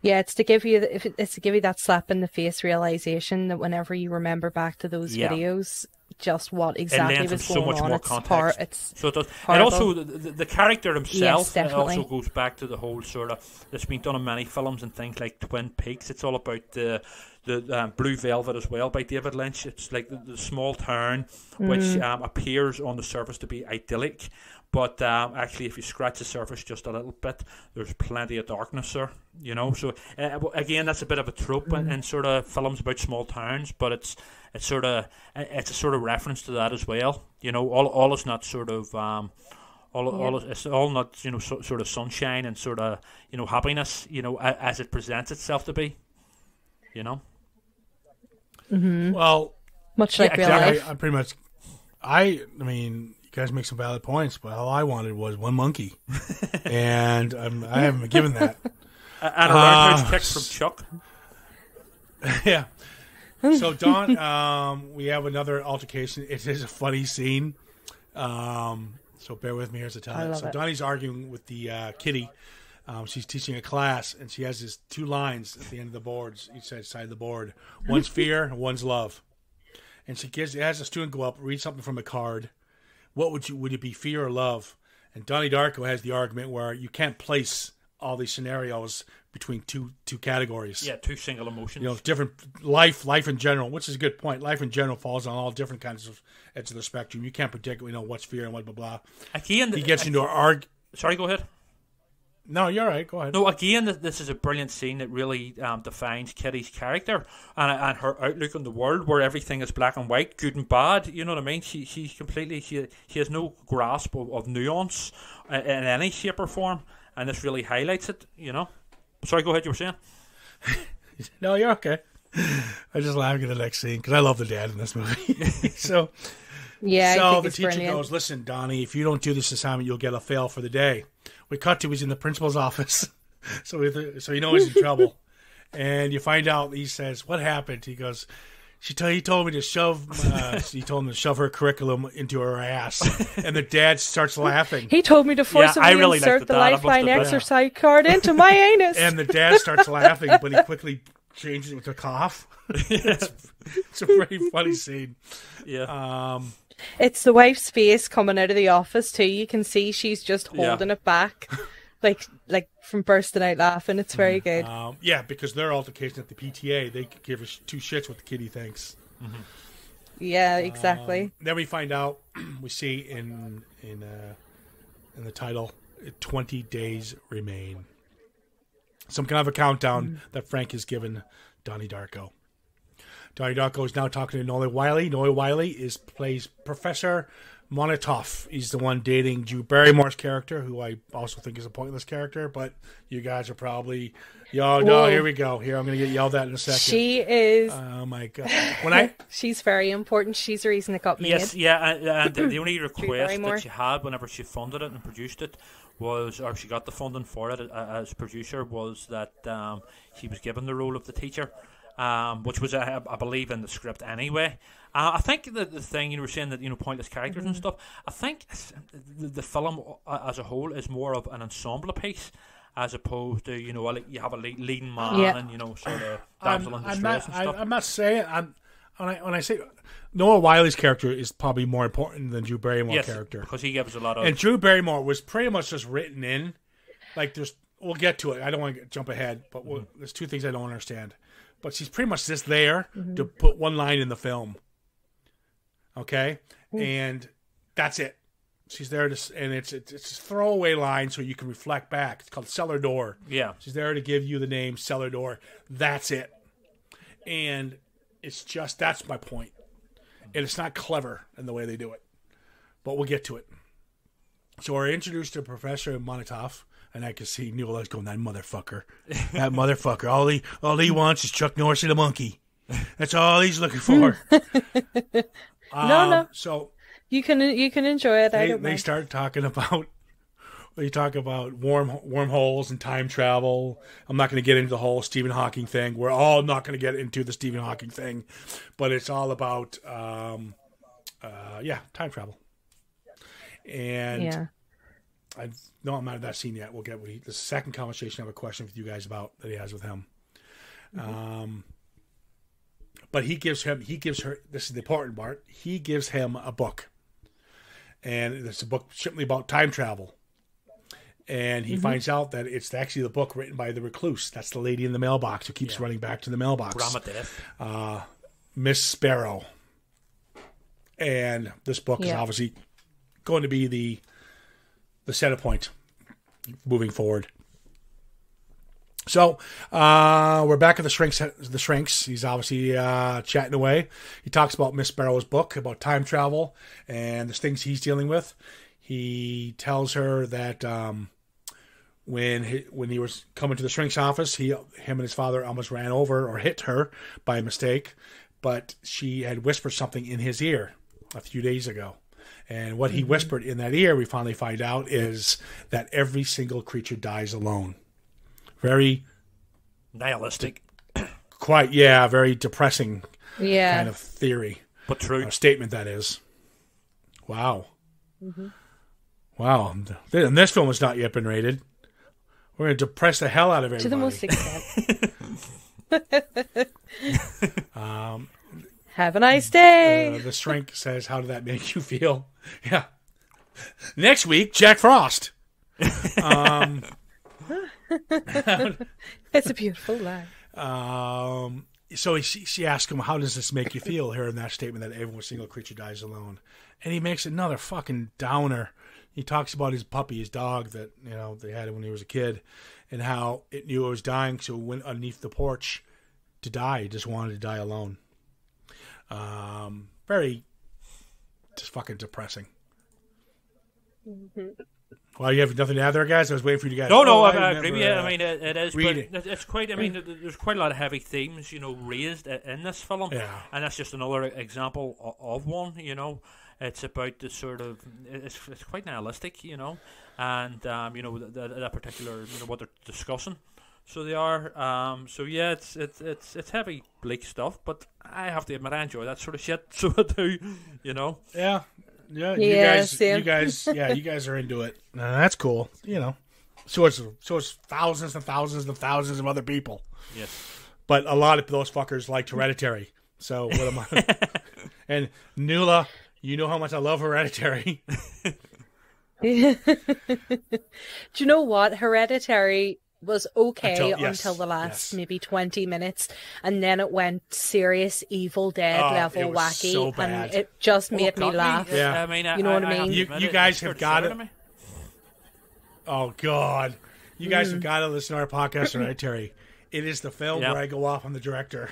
Yeah. It's to give you if it's to give you that slap in the face realization that whenever you remember back to those Yeah. videos, just what exactly was so going much on. more it's context. it's so it does. And also the, the, the character himself. Yes, it also goes back to the whole sort of. It's been done in many films and things like Twin Peaks. It's all about the the um, Blue Velvet as well by David Lynch. It's like the, the small town which Mm. um, appears on the surface to be idyllic. But um, actually, if you scratch the surface just a little bit, there's plenty of darkness there. You know, so uh, again, that's a bit of a trope Mm. in, in sort of films about small towns, but it's it's sort of it's a sort of reference to that as well. You know, all all is not sort of um, all all it's all not you know so, sort of sunshine and sort of you know happiness. You know, as it presents itself to be. You know. Well, much Yeah, like real exactly. life. I, I pretty much. I. I mean, you guys make some valid points, but all I wanted was one monkey, and um, I haven't been given that. (laughs) A- And a Ah, roundhouse kick from Chuck. (laughs) yeah. So Don, um, we have another altercation. It is a funny scene. Um, so bear with me. Here's the I time. So it. Donnie's arguing with the uh, kitty. Um, she's teaching a class, and she has these two lines at the end of the boards, each side side of the board. One's fear, one's love. And she gives has a student go up, read something from a card. What would you would it be fear or love? And Donnie Darko has the argument where you can't place all these scenarios between two two categories. Yeah, two single emotions. You know, different life, life in general, which is a good point. Life in general falls on all different kinds of edges of the spectrum. You can't predict, you know, what's fear and what blah blah. again, He gets into an arg. Sorry, go ahead. No, you're right. Go ahead. No, again, this is a brilliant scene that really um, defines Kitty's character and, and her outlook on the world, where everything is black and white, good and bad. You know what I mean? She she's completely she she has no grasp of, of nuance in, in any shape or form, and this really highlights it. You know. Sorry, go ahead. You were saying. (laughs) No, you're okay. I just laughing at the next scene because I love the dad in this movie. (laughs) so, Yeah, I so think the it's teacher brilliant. goes, "Listen, Donnie, if you don't do this assignment, you'll get a fail for the day." We cut to he's in the principal's office, (laughs) so we, so you know he's in trouble, and you find out he says, "What happened?" He goes. She told he told me to shove. (laughs) Uh, he told him to shove her curriculum into her ass, and the dad starts laughing. He told me to forcibly I really insert the the dad. I must lifeline admit. exercise card into my (laughs) anus. and the dad starts laughing, but he quickly changes it with a cough. it's, it's a pretty funny scene. Yeah. Um, It's the wife's face coming out of the office too. You can see she's just Yeah. holding it back, (laughs) like like from bursting out laughing. It's very good. um, yeah, because their altercation at the PTA, they give a sh- two shits what the kitty thinks. yeah, exactly. Then we find out, (clears throat) we see in in uh, in the title, twenty days remain. Some kind of a countdown that Frank has given Donnie Darko. Donnie Darko is now talking to Noah Wyle. Noah Wyle is plays Professor Monnitoff. He's the one dating Drew Barrymore's character, who I also think is a pointless character. But you guys are probably, yo, no, Whoa. here we go. Here I'm going to get yelled at in a second. She is. oh my god! When I (laughs) she's very important. She's the reason it got made. Yes, yeah, and, and the, the only (clears throat) request that she had whenever she funded it and produced it was, or she got the funding for it uh, as producer, was that um, she was given the role of the teacher, um, which was, uh, I believe, in the script anyway. Uh, I think the, the thing you were saying that you know pointless characters and stuff. I think the, the film as a whole is more of an ensemble piece. As opposed to you know you have a leading man Yeah. and you know sort of (coughs) I'm, damsel in I'm distress and stuff. I'm not saying. I'm when I when I say Noah Wyle's character is probably more important than Drew Barrymore's yes, character. because he gives a lot of And Drew Barrymore was pretty much just written in. Like there's, we'll get to it. I don't want to jump ahead, but we'll, there's two things I don't understand. But she's pretty much just there mm-hmm. to put one line in the film. Okay, mm. and that's it. She's there to, and it's it's, it's a throwaway line so you can reflect back. It's called cellar door. yeah. She's there to give you the name cellar door. That's it. And it's just that's my point. And it's not clever in the way they do it. But we'll get to it. So we're introduced to Professor Monnitoff, and I can see Neil going, that motherfucker. That motherfucker. All he all he wants is Chuck Norris and a monkey. That's all he's looking for. (laughs) No, no. So You can you can enjoy it. I they, they start talking about they talk about worm wormholes and time travel. I'm not going to get into the whole Stephen Hawking thing. We're all not going to get into the Stephen Hawking thing, but it's all about um, uh, yeah, time travel. And yeah. I no, I'm not at that scene yet. We'll get we, the second conversation. I have a question with you guys about that he has with him. Mm-hmm. Um, but he gives him he gives her this is the important part. He gives him a book, and it's a book simply about time travel. And he mm-hmm. finds out that it's actually the book written by the recluse. That's the lady in the mailbox who keeps running back to the mailbox. Grandma Death. Uh, Miss Sparrow. And this book is obviously going to be the the center point moving forward. So uh, we're back at the shrinks. The shrinks. He's obviously uh, chatting away. He talks about Miss Sparrow's book about time travel and the things he's dealing with. He tells her that um, when he, when he was coming to the shrink's office, he him and his father almost ran over or hit her by mistake, but she had whispered something in his ear a few days ago. And what he whispered in that ear, we finally find out, is that every single creature dies alone. Very, Nihilistic, (coughs) quite, yeah, very depressing Yeah. kind of theory, but true. or statement that is. Wow. Wow. And this film has not yet been rated. We're going to depress the hell out of everybody. to the most extent. (laughs) (laughs) Um, Have a nice day. Uh, the shrink says, "How did that make you feel?" (laughs) Yeah. Next week, Jack Frost. Um, (laughs) It's a beautiful line. Um, so he, she asks him, "How does this make you feel?" Hearing that statement that every single creature dies alone, and he makes another fucking downer. He talks about his puppy, his dog that you know they had when he was a kid, and how it knew it was dying, so it went underneath the porch to die. It just wanted to die alone. Um, very, just fucking depressing. Well, you have nothing to add there, guys. I was waiting for you guys. No, no, Oh, I, I never, agree. with you. uh, I mean, it, it is. read But it. it- it's quite. I mean, there's quite a lot of heavy themes, you know, raised in this film, Yeah. and that's just another example of one. You know, it's about the sort of it's, it's quite nihilistic, you know, and um, you know that, that, that particular you know what they're discussing. So they are. Um, so yeah, it's it's it's it's heavy, bleak stuff. But I have to admit, I enjoy that sort of shit. (laughs) So I do, you know. Yeah, yeah. You Yeah, guys, same. you guys, (laughs) yeah, you guys are into it. Uh, that's cool. You know, so it's so it's thousands and thousands and thousands of other people, Yes. but a lot of those fuckers liked Hereditary. So what am I? (laughs) and Nuala, you know how much I love Hereditary. Do you know what? Hereditary was okay Until- until, the last yes. maybe 20 minutes and then it went serious Evil Dead Oh, level it wacky so bad. and it just oh, made Oh, me got laugh. Yeah. I mean, I, You know what I have mean? You- you guys have got it. to. Oh God, you guys have mm. got to listen to our podcast Hereditary. (laughs) It is the film Yeah. where I go off on the director.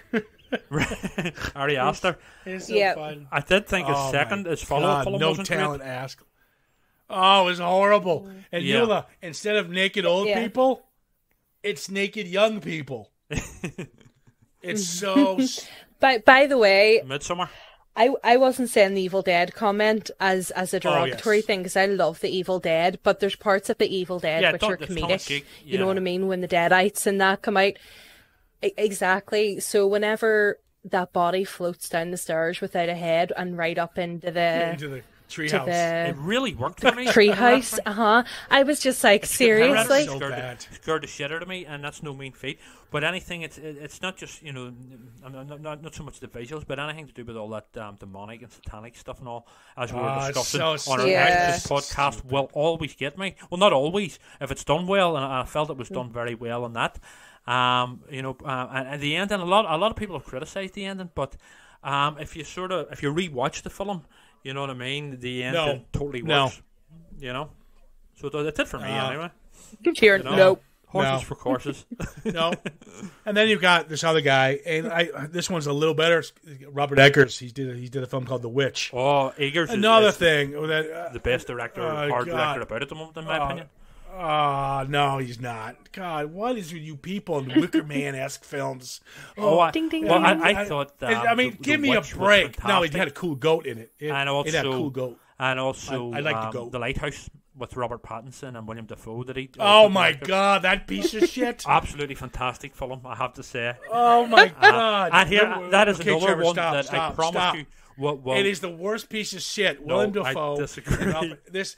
Ari Aster. it's so Yeah. fun. I did think his Oh, second, my his follow-up God, film no talent great. ask. Oh, it was horrible. And Yeah. Eula, instead of naked old Yeah. people, it's naked young people. (laughs) it's so. s- (laughs) By, by the way, Midsommar. I, I wasn't saying the Evil Dead comment as, as a Oh, derogatory yes. thing because I love the Evil Dead, but there's parts of the Evil Dead Yeah, which don't- are it's tongue in comedic. cheek, You know what I mean? When the Deadites and that come out. E- exactly. So whenever that body floats down the stairs without a head and right up into the into the to treehouse. It really worked for me. treehouse, uh huh. I was just like, seriously. So scared, bad. The, scared the shit out of me, and that's no mean feat. But anything, it's it's not just you know, not, not, not, not so much the visuals, but anything to do with all that um, demonic and satanic stuff and all, as we were Oh, it's discussing so on our stupid. Exodus podcast, will always get me. Well, not always. If it's done well, and I felt it was done very well on that. Um, you know, uh, and, and the ending. A lot, a lot of people have criticised the ending, but um, if you sort of, if you rewatch the film, you know what I mean. The ending totally No. works. You know, so that's it for me Uh, anyway. Cheering. You know? Nope. Horses No. for courses. (laughs) no. And then you've got this other guy, and I this one's a little better. Robert Eggers. He did he did a film called The Witch. oh, Eggers Another is thing that uh, the best director, Oh, art God. director about at the moment, in my Oh, opinion. Ah, no, he's not. God, what is with you people in (laughs) Wicker Man esque films? Oh, I, Ding, ding, well, ding. I, I thought. Um, I mean, the- the give me a break. No, it had a cool goat in it. It, and also it had a cool goat. and also I- I like the um, goat. the Lighthouse with Robert Pattinson and Willem Dafoe that he. Oh my directed. god, that piece of shit. (laughs) Absolutely fantastic film, I have to say. Oh my god. and here, No, that is okay, another Trevor, one stop, that I promise stop. you. Will, will, It is the worst piece of shit. No, Willem I Dafoe. disagree. Robert- This.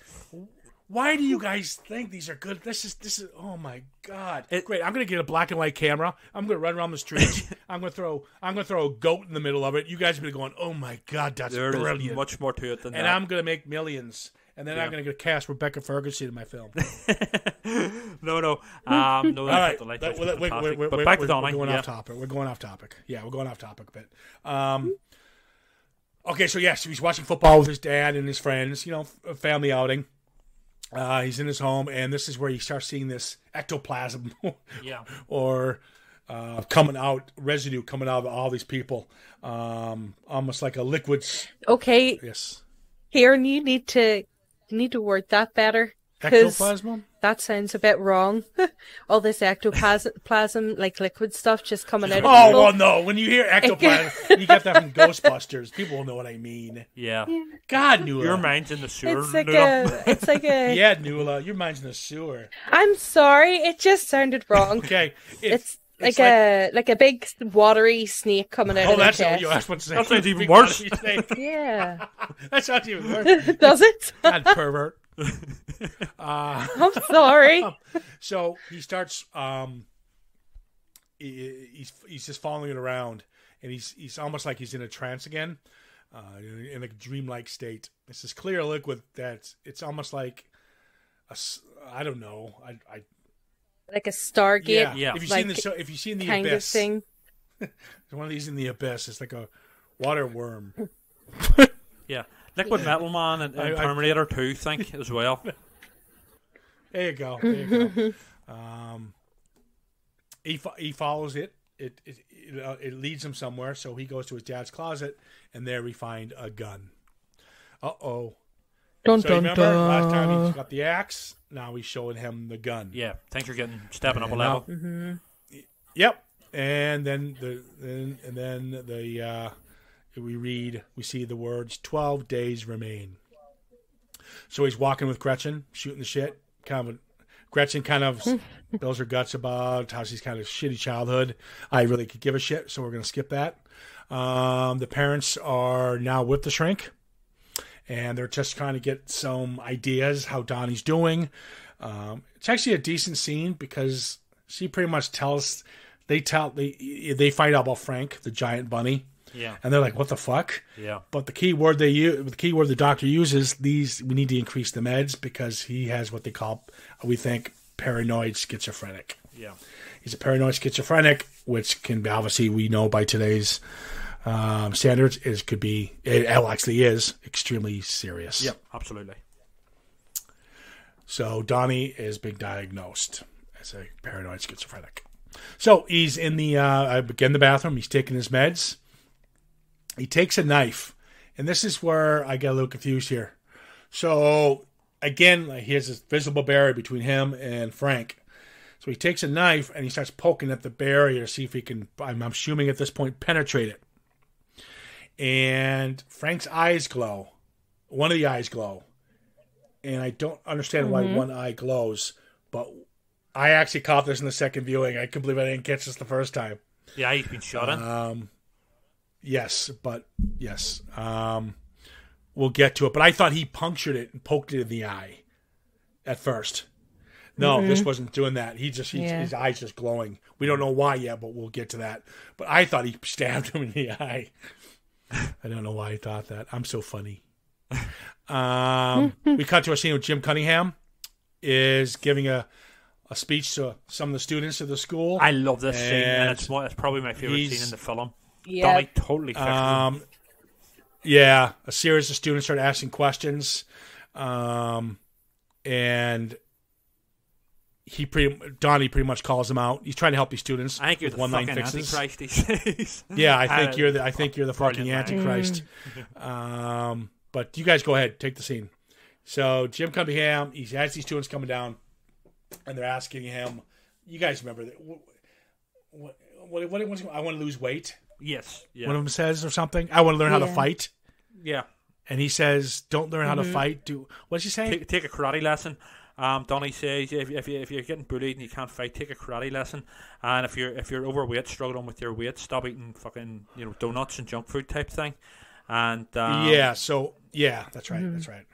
Why do you guys think these are good? This is this is. Oh my god! It- Great. I'm gonna get a black and white camera. I'm gonna run around the streets. (laughs) I'm gonna throw. I'm gonna throw a goat in the middle of it. You guys are gonna be going. Oh my god, that's there is brilliant. much more to it than and that. And I'm gonna make millions. And then I'm gonna get cast Rebecca Ferguson in my film. (laughs) no, no, um, no. All that's right, that- Lighthouse we're, was we're- we're- but we're- back to we're- Donnie. We're going yeah. off topic. We're going off topic. Yeah, we're going off topic a bit. Um, okay, so yes, he's watching football with his dad and his friends. You know, a family outing. Uh, he's in his home, and this is where you start seeing this ectoplasm, (laughs) Yeah. or uh, coming out residue coming out of all these people, um, almost like a liquid. Okay, Yes, here and you need to you need to word that better. ectoplasm. That sounds a bit wrong. (laughs) All this ectoplasm, like liquid stuff, just coming out of Oh people. well, no. When you hear ectoplasm, (laughs) you get that from Ghostbusters. People will know what I mean. Yeah. God knew Your mind's in the sewer. It's like Nuala. a, it's like a. (laughs) Yeah, Nuala, uh, your mind's in the sewer. I'm sorry, it just sounded wrong. Okay, It's like a like a big watery snake coming out Oh, of the that's what chest. you asked. What to say. That sounds even worse. Yeah, that sounds even worse. does it? God, pervert. (laughs) I'm sorry. (laughs) So he starts. Um, he, he's he's just following it around, and he's he's almost like he's in a trance again, uh, in a dreamlike state. It's this clear liquid that it's almost like a s- I don't know. I, I like a Stargate Yeah, Yeah. If you've like, seen the show, if you've seen the kind abyss, of thing. (laughs) one of these in the abyss. It's like a water worm. Yeah, Liquid Metal Man and, and I- I- Terminator Two, think as well. (laughs) There you go. There you go. um, he fo- he follows it. It it it, uh, it leads him somewhere. So he goes to his dad's closet, and there we find a gun. Uh oh. Dun, So dun, remember last time he got the axe. Now he's showing him the gun. Yeah, things are getting stepping up a level. now- Yep. And then the then and then the uh, we read we see the words twelve days remain. So he's walking with Gretchen, shooting the shit. Kind of Gretchen kind of (laughs) spills her guts about how she's kind of shitty childhood. I really could give a shit, so we're gonna skip that. Um, the parents are now with the shrink, and they're just trying to get some ideas how Donnie's doing. Um, it's actually a decent scene because she pretty much tells they tell they they find out about Frank, the giant bunny, Yeah, and they're like, "What the fuck?" yeah, But the key word they use, the key word the doctor uses, these we need to increase the meds because he has what they call, we think, paranoid schizophrenic. yeah. He's a paranoid schizophrenic, which can be obviously we know by today's um, standards is could be it actually is extremely serious. Yep, absolutely. So Donnie is being diagnosed as a paranoid schizophrenic. So he's in the uh, again the bathroom. He's taking his meds. He takes a knife, and this is where I get a little confused here. So again, like, he has this visible barrier between him and Frank. So he takes a knife and he starts poking at the barrier to see if he can. I'm assuming at this point penetrate it. And Frank's eyes glow. One of the eyes glow and I don't understand why one eye glows, but I actually caught this in the second viewing. I couldn't believe I didn't catch this the first time. Yeah, he's been shot in. Um, yes, but yes, um, we'll get to it. But I thought he punctured it and poked it in the eye at first. No, this wasn't doing that. He just he, Yeah. his eyes just glowing. We don't know why yet, but we'll get to that. But I thought he (laughs) stabbed him in the eye. I don't know why I thought that. I'm so funny. Um, (laughs) we cut to a scene with Jim Cunningham is giving a a speech to some of the students of the school. I love this scene, and and it's, one, it's probably my favorite scene in the film. Yeah. Donnie totally fixed it. Um, yeah, a series of students start asking questions, um, and he pretty Donnie pretty much calls him out. He's trying to help these students I think you're with the one line fucking fixes. antichrist these days. (laughs) Yeah, I think Uh, you're the I think you're the fucking brilliant, antichrist. um, but you guys go ahead, take the scene. So Jim Cunningham, he has these students coming down, and they're asking him. You guys remember that? What? What? What? what, what I want to lose weight. Yes. Yeah. One of them says or something. I want to learn how to Yeah. fight. yeah. And he says, "Don't learn how to Mm-hmm. fight. Do what does he say? Take, take a karate lesson. Um, Donnie says if, if, you, if you're getting bullied and you can't fight, take a karate lesson. And if you're if you're overweight, struggling with your weight, stop eating fucking you know donuts and junk food type thing. And um, yeah. So yeah, that's right. Mm-hmm. That's right.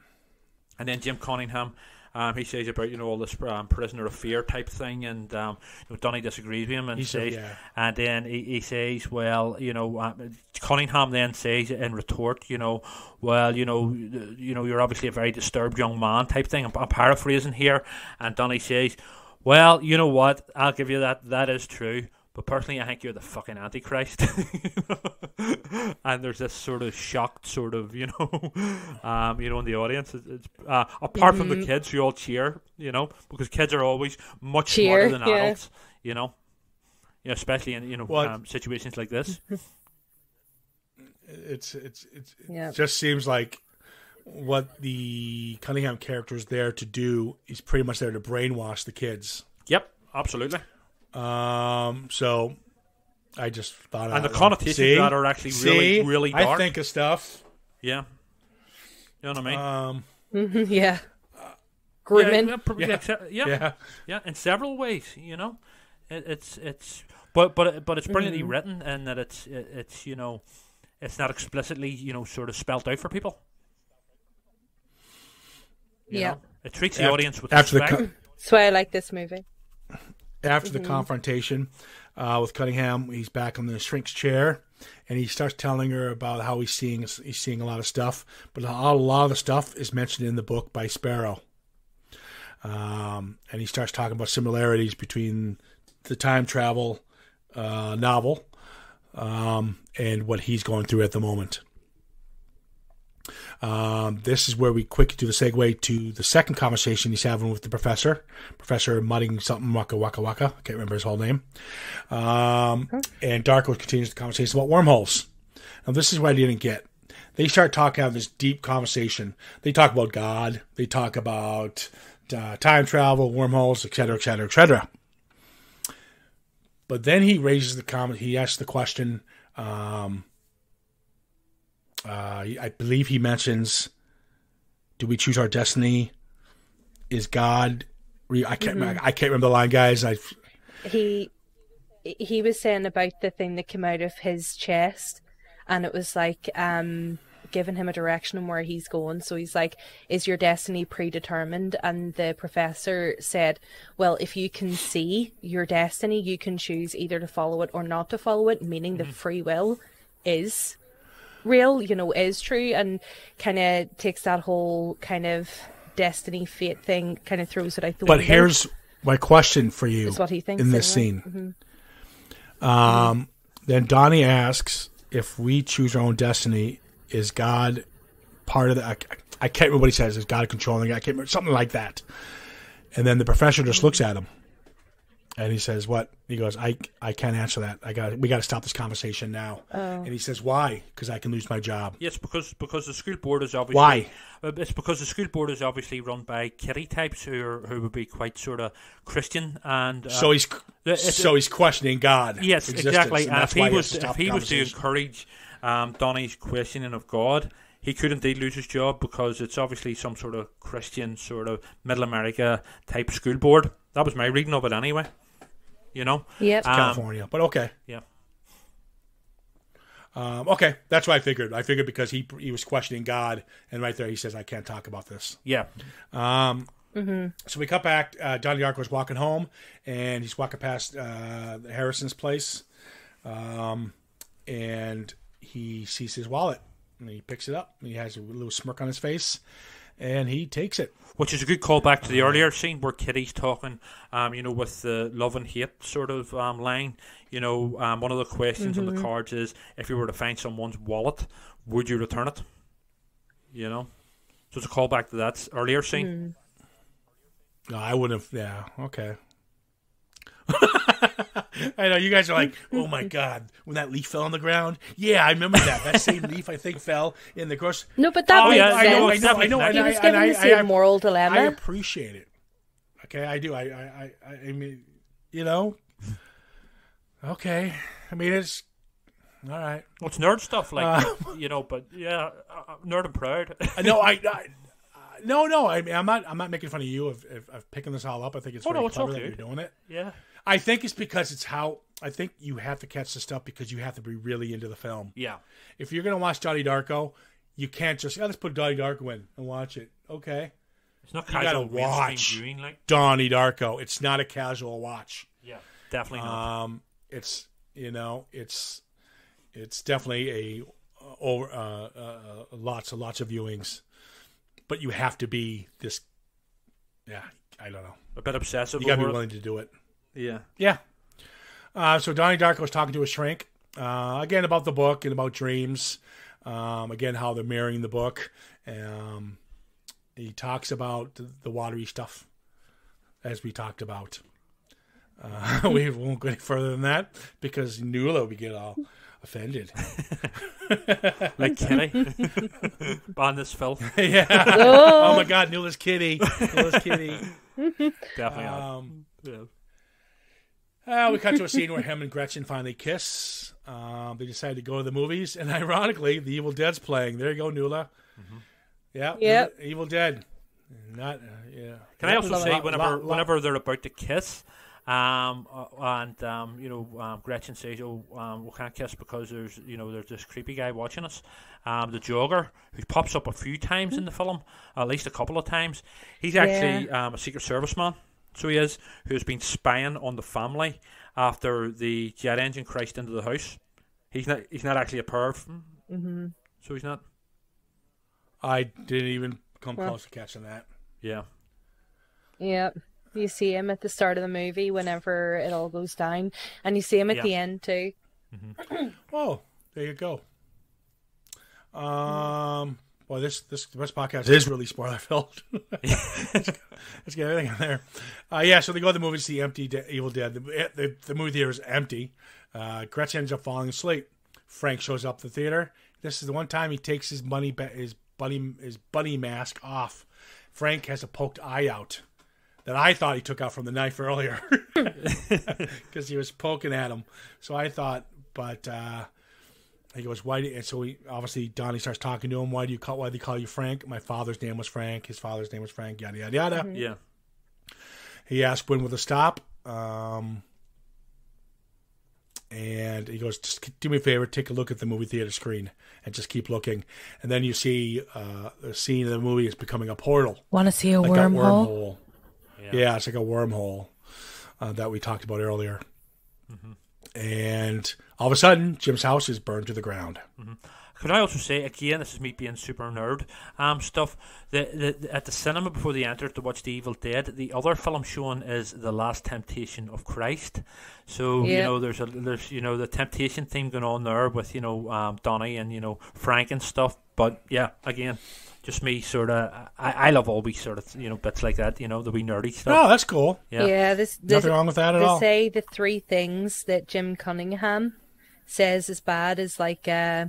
And then Jim Cunningham, um, he says about you know all this um, prisoner of fear type thing, and um, you know, Donny disagrees with him and He said, says, yeah. and then he, he says, well, you know, uh, Cunningham then says in retort, you know, well, you know, you know, you're obviously a very disturbed young man type thing. I'm, I'm paraphrasing here, and Donny says, well, you know what, I'll give you that. That is true. But personally, I think you're the fucking Antichrist. (laughs) and there's this sort of shocked, sort of, you know, (laughs) um, you know, in the audience. It's, it's, uh, apart from the kids who all cheer, you know, because kids are always much Cheer, smarter than yeah. adults, you know, you know, especially in you know Well, um, situations like this. (laughs) It's it's it's Yeah. it just seems like what the Cunningham character is there to do. He's pretty much there to brainwash the kids. Yep, absolutely. Um. So I just thought And the I'd- connotations See? of that are actually really, See? really I dark. think of stuff. Yeah, you know what I mean. Um. yeah. Grooming. Yeah, yeah, Yeah. yeah, yeah, Yeah. yeah, in several ways, you know, it, it's it's, but but but it's brilliantly written and that it's it, it's you know, it's not explicitly you know sort of spelt out for people. you Yeah. know? it treats the After- audience with after the respect. co- That's why I like this movie. After the confrontation uh, with Cunningham, he's back on the shrink's chair, and he starts telling her about how he's seeing he's seeing a lot of stuff, but a lot, a lot of the stuff is mentioned in the book by Sparrow. um, and he starts talking about similarities between the time travel uh, novel um, and what he's going through at the moment. Um, this is where we quickly do the segue to the second conversation he's having with the professor, Professor Mudding something Waka Waka Waka. I can't remember his whole name. Um, and Darko continues the conversation about wormholes. Now, this is what I didn't get. They start talking about this deep conversation. They talk about God. They talk about uh, time travel, wormholes, etc., etc., etc. But then he raises the comment. He asks the question. Um, uh, I believe he mentions, "Do we choose our destiny? Is God?" Re- I can't. remember I can't remember the line, guys. I he he was saying about the thing that came out of his chest and it was like um giving him a direction on where he's going so he's like is your destiny predetermined and the professor said well if you can see your destiny you can choose either to follow it or not to follow it meaning the free will is real you know is true and kind of takes that whole kind of destiny fate thing kind of throws it out the But window here's my question for you is what he thinks in this anyway. scene. Um, then Donnie asks if we choose our own destiny, is God part of the? I, I can't remember what he says. Is God controlling it? I can't remember something like that. And then the professor just looks at him, and he says, "What?" He goes, "I I can't answer that. I got we got to stop this conversation now." And he says, "Why? Because I can lose my job." Yes, because because the school board is obviously Why? Uh, It's because the school board is obviously run by kitty types who are, who would be quite sort of Christian and uh, So he's it's- so he's questioning God. yes exactly. and And if he why he has was to if he was to encourage um, Donnie's questioning of God, he could indeed lose his job because it's obviously some sort of Christian sort of Middle America type school board. That was my reading of it anyway. You know. Yep. Um, California, but okay. Yeah. Um, okay, that's what I figured. I figured because he he was questioning God, and right there he says, "I can't talk about this." Yeah. Um, So we cut back. Uh, Donnie Darko's walking home, and he's walking past uh, Harrison's place, um, and he sees his wallet, and he picks it up, and he has a little smirk on his face, and he takes it. Which is a good callback to the earlier scene where Kitty's talking, um, you know, with the love and hate sort of um, line. You know, um, one of the questions on the cards is if you were to find someone's wallet, would you return it? You know? So it's a callback to that earlier scene. No, I wouldn't have. Yeah, okay. (laughs) I know you guys are like, oh my god, when that leaf fell on the ground. Yeah, I remember that. That same (laughs) leaf, I think, fell in the gross. No, but that Oh, makes yeah, I know, I It's know, I definitely know. and He I- was and given I- the and I- same moral I appreciate it. Okay, I do. I, I, I, I mean, you know. Okay, I mean it's all right. Well, it's nerd stuff, like, Uh, (laughs) you know, but yeah, uh, uh, nerd and proud. I know. I, I uh, no, no. I mean, I'm not. I'm not making fun of you of, of, of picking this all up. I think it's Oh, very no, it's clever okay. that you're doing it. yeah. I think it's because it's how. I think you have to catch the stuff because you have to be really into the film. Yeah. If you're gonna watch Johnny Darko, you can't just yeah, let's put Johnny Darko in and watch it. Okay, It's not You gotta watch. viewing, like, Donnie Darko. It's not a casual watch. yeah, definitely not. Um, it's you know, it's it's definitely a uh, over uh, uh, lots and lots of viewings, but you have to be this. Yeah, I don't know. a bit obsessive. You got to be over it. willing to do it. Yeah. Yeah. Uh, so Donnie Darko was talking to his shrink uh, again about the book and about dreams. Um, again, how they're mirroring the book. Um, he talks about the, the watery stuff, as we talked about. Uh, (laughs) we won't go any further than that because Nuala would get all offended. (laughs) Like Kitty. Ban (laughs) this filth. yeah. Oh my God, Nuala's kitty. Nuala's kitty. Definitely not. Um, Yeah. Uh, we cut to a scene where him and Gretchen finally kiss. Um, they decide to go to the movies, and (laughs) ironically, The Evil Dead's playing. There you go, Nuala. Yeah, Yep. Evil Dead. Not uh, yeah. Can I also say Lot- whenever lot- lot- whenever they're about to kiss, um, uh, and um, you know, um, Gretchen says, "Oh, um, we can't kiss because there's you know there's this creepy guy watching us." Um, the jogger who pops up a few times in the film, at least a couple of times. He's actually um, a secret service man, so he is, who's been spying on the family after the jet engine crashed into the house. He's not he's not actually a perv, hmm so he's not. I didn't even come Well- close to catching that. Yeah. Yep. You see him at the start of the movie whenever it all goes down, and you see him at Yeah. the end too. (clears throat) Oh, there you go. Um, well, this this this podcast is really spoiler filled. Let's (laughs) (laughs) get everything in there. Uh, yeah, so they go to the movie to see Empty De- Evil Dead. The, the, the movie theater is empty. Uh, Gretchen ends up falling asleep. Frank shows up at the theater. This is the one time he takes his bunny ba- his bunny his bunny mask off. Frank has a poked eye out that I thought he took out from the knife earlier (laughs) because he was poking at him. So I thought, but uh, he goes, "Why?" Do, and so he obviously Donnie starts talking to him. Why do you call? Why do they call you Frank? My father's name was Frank. His father's name was Frank. Yada yada yada. Yeah. He asks when will the stop. Um, and he goes, just do me a favor, take a look at the movie theater screen and just keep looking. And then you see uh, the scene of the movie is becoming a portal, Want to see a like wormhole? a wormhole. Yeah. it's like a wormhole uh, that we talked about earlier. And all of a sudden, Jim's house is burned to the ground. Could I also say again? This is me being super nerd. Um, stuff. The, the, the- at the cinema before they entered to watch The Evil Dead, the other film shown is The Last Temptation of Christ. So you know, there's a there's you know the temptation theme going on there with you know um, Donnie and you know Frank and stuff. But yeah, again, just me sort of. I, I love all these sort of you know bits like that. You know the wee nerdy stuff. Oh, that's cool. Yeah. Yeah, this, this Nothing wrong with that at they all. say the three things that Jim Cunningham says is bad is like uh,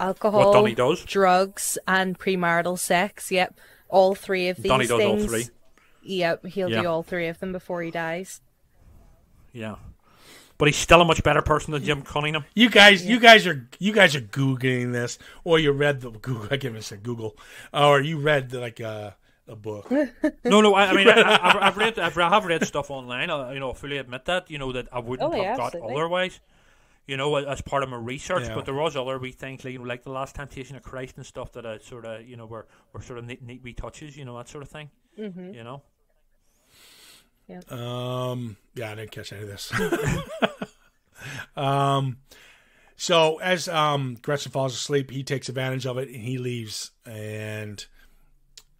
alcohol, Donnie does. drugs, and premarital sex. Yep, all three of these Donnie does all three. Yep, he'll Yeah. do all three of them before he dies. Yeah. But he's still a much better person than Jim Cunningham. You guys, you guys are you guys are googling this, or you read the Google. I can't even say Google, or you read like a a book. (laughs) No, no. I, I mean, I, I've, I've read, I've, I have read stuff online. I, you know, fully admit that. You know that I wouldn't Oh, yeah, have got absolutely. otherwise. You know, as part of my research. Yeah. But there was other wee things like, you know, like the Last Temptation of Christ and stuff that I sort of, you know, were, were sort of neat, neat wee touches. You know, that sort of thing. Mm-hmm. You know. Um, yeah, I didn't catch any of this. (laughs) (laughs) um, so as um Gretchen falls asleep, he takes advantage of it and he leaves. And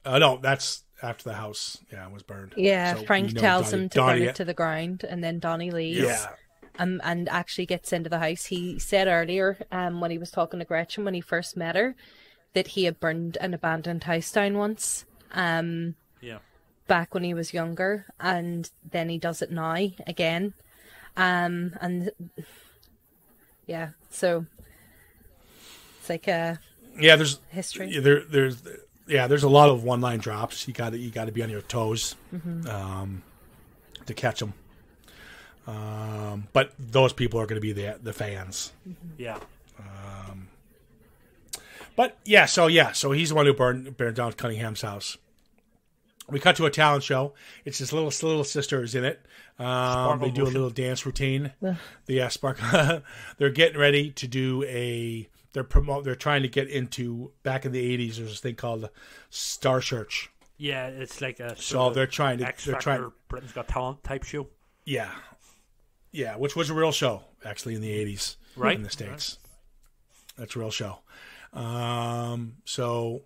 uh, no, that's after the house, yeah, was burned. Yeah, So Frank tells Donnie- him to Donnie- burn it to the ground, and then Donnie leaves. Yeah, um, and actually gets into the house. He said earlier, um, when he was talking to Gretchen when he first met her, that he had burned an abandoned house down once, um, Yeah. Back when he was younger, and then he does it now again, um, and yeah, so it's like a yeah. There's history. Yeah, there, there's, yeah, there's a lot of one line drops. You got to, you got to be on your toes Mm-hmm. um, to catch them. Um, but those people are going to be the the fans. Yeah. Um, But yeah, so yeah, so he's the one who burned burned down Cunningham's house. We cut to a talent show. It's his little little sister is in it. Um, they do a little dance routine. (laughs) The yeah, spark. (laughs) they're getting ready to do a. They're promote. They're trying to get into back in the eighties. There's this thing called Star Search. Yeah. It's like a. So they're trying to. X They're Factor, trying. Britain's Got Talent type show. Yeah, yeah, which was a real show actually in the eighties, Right. in the states. That's a real show. Um, so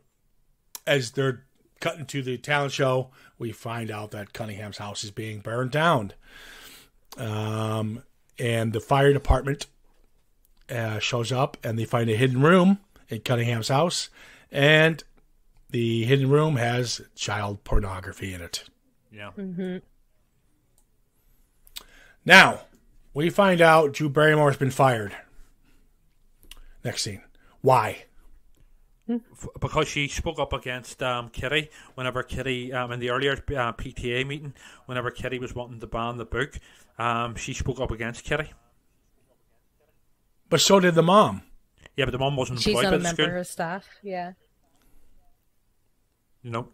as they're cutting to the talent show, we find out that Cunningham's house is being burned down. Um, and the fire department uh, shows up and they find a hidden room in Cunningham's house, and the hidden room has child pornography in it. Yeah. Now, we find out Drew Barrymore has been fired. Next scene. Why? F- because she spoke up against um, Kitty whenever Kitty um, in the earlier uh, PTA meeting, whenever Kitty was wanting to ban the book, um, she spoke up against Kitty. But so did the mom. Yeah, but the mom wasn't She's employed not by a the member of staff. Yeah. You know,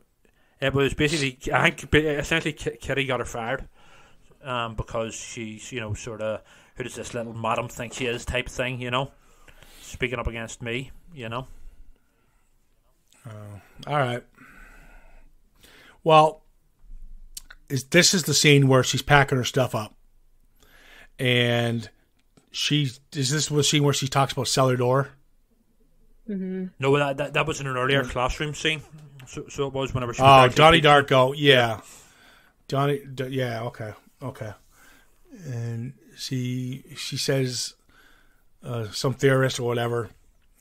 it was basically I think essentially Kitty got her fired um, because she's you know sort of who does this little madam think she is type thing. You know, speaking up against me. You know. Uh, all right. Well, is this is the scene where she's packing her stuff up, and she's is this the scene where she talks about cellar door? Mm-hmm. No, that that, that was in an earlier mm-hmm. classroom scene. So, so it was whenever she was Oh, actually Donnie. Darko, yeah. Donnie, D- yeah, okay, okay. And she she says uh, some theorist or whatever.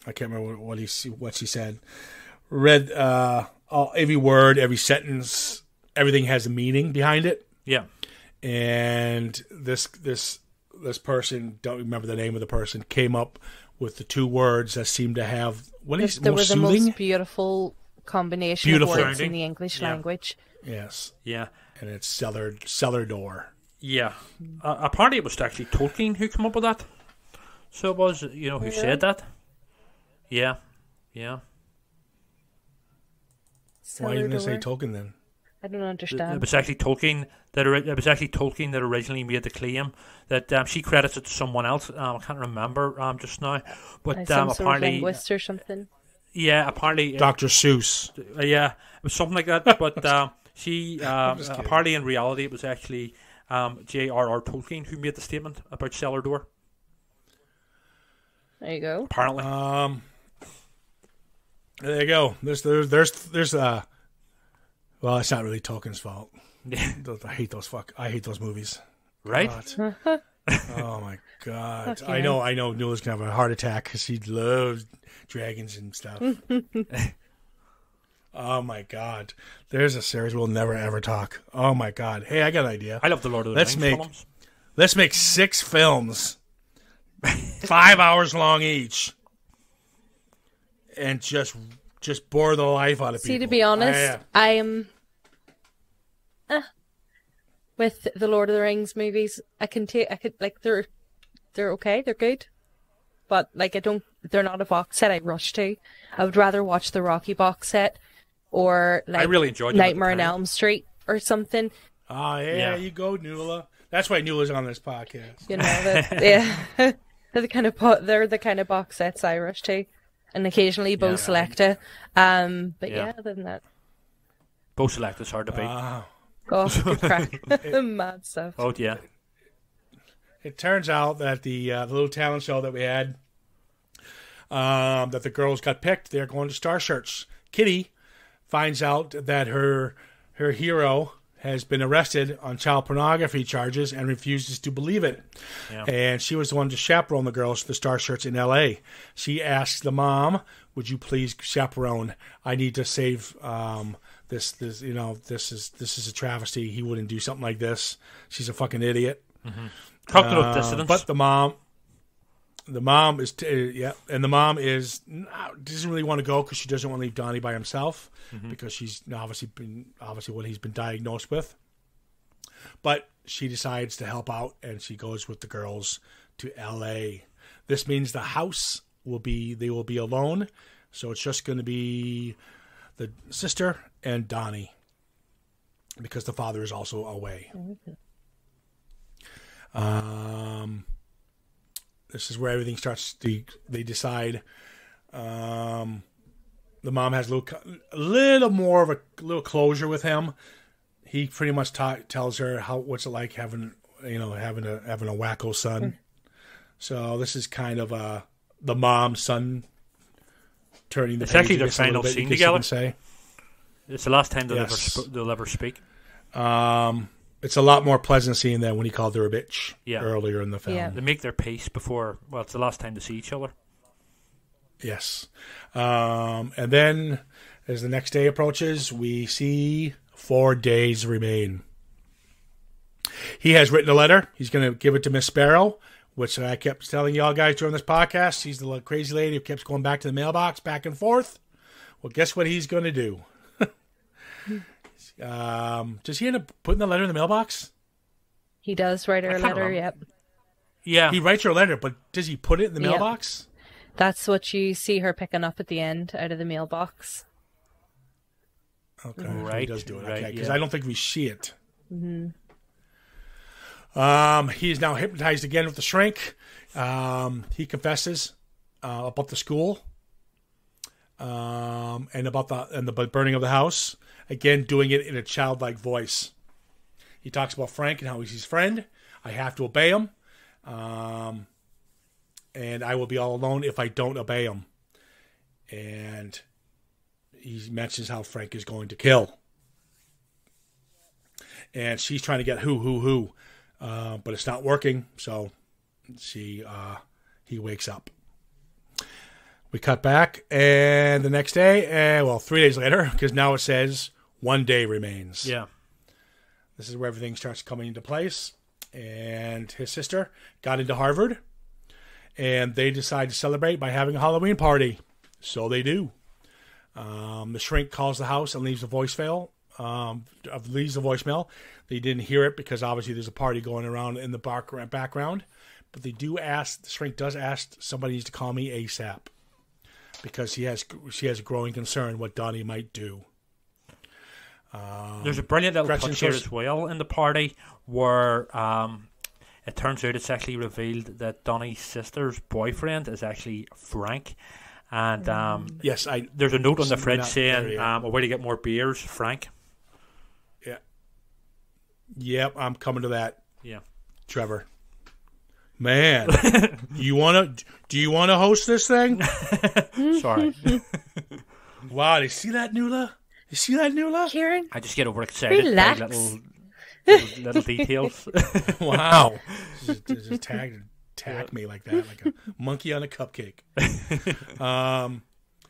I can't remember what, what he what she said. Read uh, all, every word, every sentence, everything has a meaning behind it. Yeah. And this this this person don't remember the name of the person came up with the two words that seem to have what is They more were the most beautiful combination Beautiful. of words in the English Yeah. language. yes, Yeah. and it's cellar cellar door. Yeah. Uh, apparently, it was actually Tolkien who came up with that. So it was, you know, who said that. Yeah. Yeah. Why didn't they say Tolkien then? I don't understand. It understand. was actually Tolkien that it was actually Tolkien that originally made the claim that um, she credits it to someone else. Um, I can't remember um, just now, Like but um, some sort of linguist or something. yeah, apparently, uh, Dr. Seuss. Uh, yeah, it was something like that. (laughs) But um, she um, apparently in reality it was actually um, J.R.R. Tolkien who made the statement about cellar door. There you go. Apparently, Um, there you go. There's there's there's there's uh, well, it's not really Tolkien's fault. (laughs) Those- I hate those fuck. I hate those movies. right? God. (laughs) oh my god! Fuck I yeah. know, I know. Newell's gonna have a heart attack because he loves dragons and stuff. (laughs) oh my god! There's a series we'll never ever talk. Oh my god! Hey, I got an idea. I love the Lord of the Let's Rings make- films. Let's make six films, five hours long each, and just just bore the life out of See, people. See, to be honest, Yeah. I am. eh, with the Lord of the Rings movies, I can take. I could like they're they're okay. They're good, but like I don't. They're not a box set I rush to. I would rather watch the Rocky box set or like I really enjoyed them at the Nightmare on. Elm Street or something. Oh yeah, Yeah. you go, Nuala. That's why Nuala's on this podcast. You know that yeah. (laughs) they're the kind of po- they're the kind of box sets I rush to, and occasionally Bo Selecta. Um, but Yeah. yeah, other than that, Bo Selecta is hard to beat. Ah. oh, good crack, mad stuff. oh yeah, it turns out that the, uh, the little talent show that we had, um, that the girls got picked. They're going to Star Search. Kitty finds out that her her hero has been arrested on child pornography charges and refuses to believe it. Yeah. And she was the one to chaperone the girls to the Star Search in L.A. She asks the mom, "Would you please chaperone? I need to save." Um, this, this, you know, this is this is a travesty. He wouldn't do something like this. She's a fucking idiot. cognitive Uh, dissonance. But the mom, the mom is, t- uh, yeah, and the mom is not, doesn't really want to go because she doesn't want to leave Donnie by himself because she's obviously been obviously what he's been diagnosed with. But she decides to help out and she goes with the girls to L.A. This means the house will be they will be alone, so it's just going to be the sister and Donnie because the father is also away. Um, this is where everything starts. To, they decide. Um, the mom has a little, a little more of a little closure with him. He pretty much ta- tells her how what's it like having you know having a having a wacko son. So this is kind of uh the mom son turning the It's actually their guess, a little final bit, scene together. Say. it's the last time they'll ever sp- they'll ever speak. Um, it's a lot more pleasant seeing than when he called her a bitch Yeah. earlier in the film. Yeah. They make their peace before. Well, it's the last time to see each other. Yes. Um, and then as the next day approaches, we see four days remain. He has written a letter. He's going to give it to Miss Sparrow, which I kept telling y'all guys during this podcast. She's the crazy lady who keeps going back to the mailbox, back and forth. Well, guess what he's going to do? Um, does he end up putting the letter in the mailbox? He does write her a letter. remember. Yep, Yeah, He writes her a letter, but does he put it in the Yeah. mailbox? that's what you see her picking up at the end out of the mailbox. Okay, so he does do it. right, okay, because yeah. I don't think we see it. Um, he is now hypnotized again with the shrink. Um, he confesses uh, about the school, um, and about the and the burning of the house. Again, doing it in a childlike voice. He talks about Frank and how he's his friend. I have to obey him, um, and I will be all alone if I don't obey him. And he mentions how Frank is going to kill. and she's trying to get who who who, uh, but it's not working. So she uh, he wakes up. We cut back, and the next day, and well, three days later, because now it says one day remains. Yeah. This is where everything starts coming into place. And his sister got into Harvard, and they decide to celebrate by having a Halloween party. So they do. Um, the shrink calls the house and leaves a voicemail. Um, of leaves a voicemail. They didn't hear it because obviously there's a party going around in the background. But they do ask. The shrink does ask somebody needs to call me ASAP because he has she has a growing concern what Donnie might do. There's a brilliant little Gretchen touch here shows- as well in the party where um, it turns out it's actually revealed that Donnie's sister's boyfriend is actually Frank. And um, Yes, I there's a note on the fridge saying, there yet. um, "A way to get more beers, Frank." yeah. Yep, I'm coming to that. Yeah. Trevor. Man, you want to? Do you want to host this thing? (laughs) Sorry, Wow, do you see that, Nuala? You see that, Nuala? Kieran, I just get overexcited Relax. by little, (laughs) little, little details. (laughs) Wow, just, just tag tag me like that, like a monkey on a cupcake. um,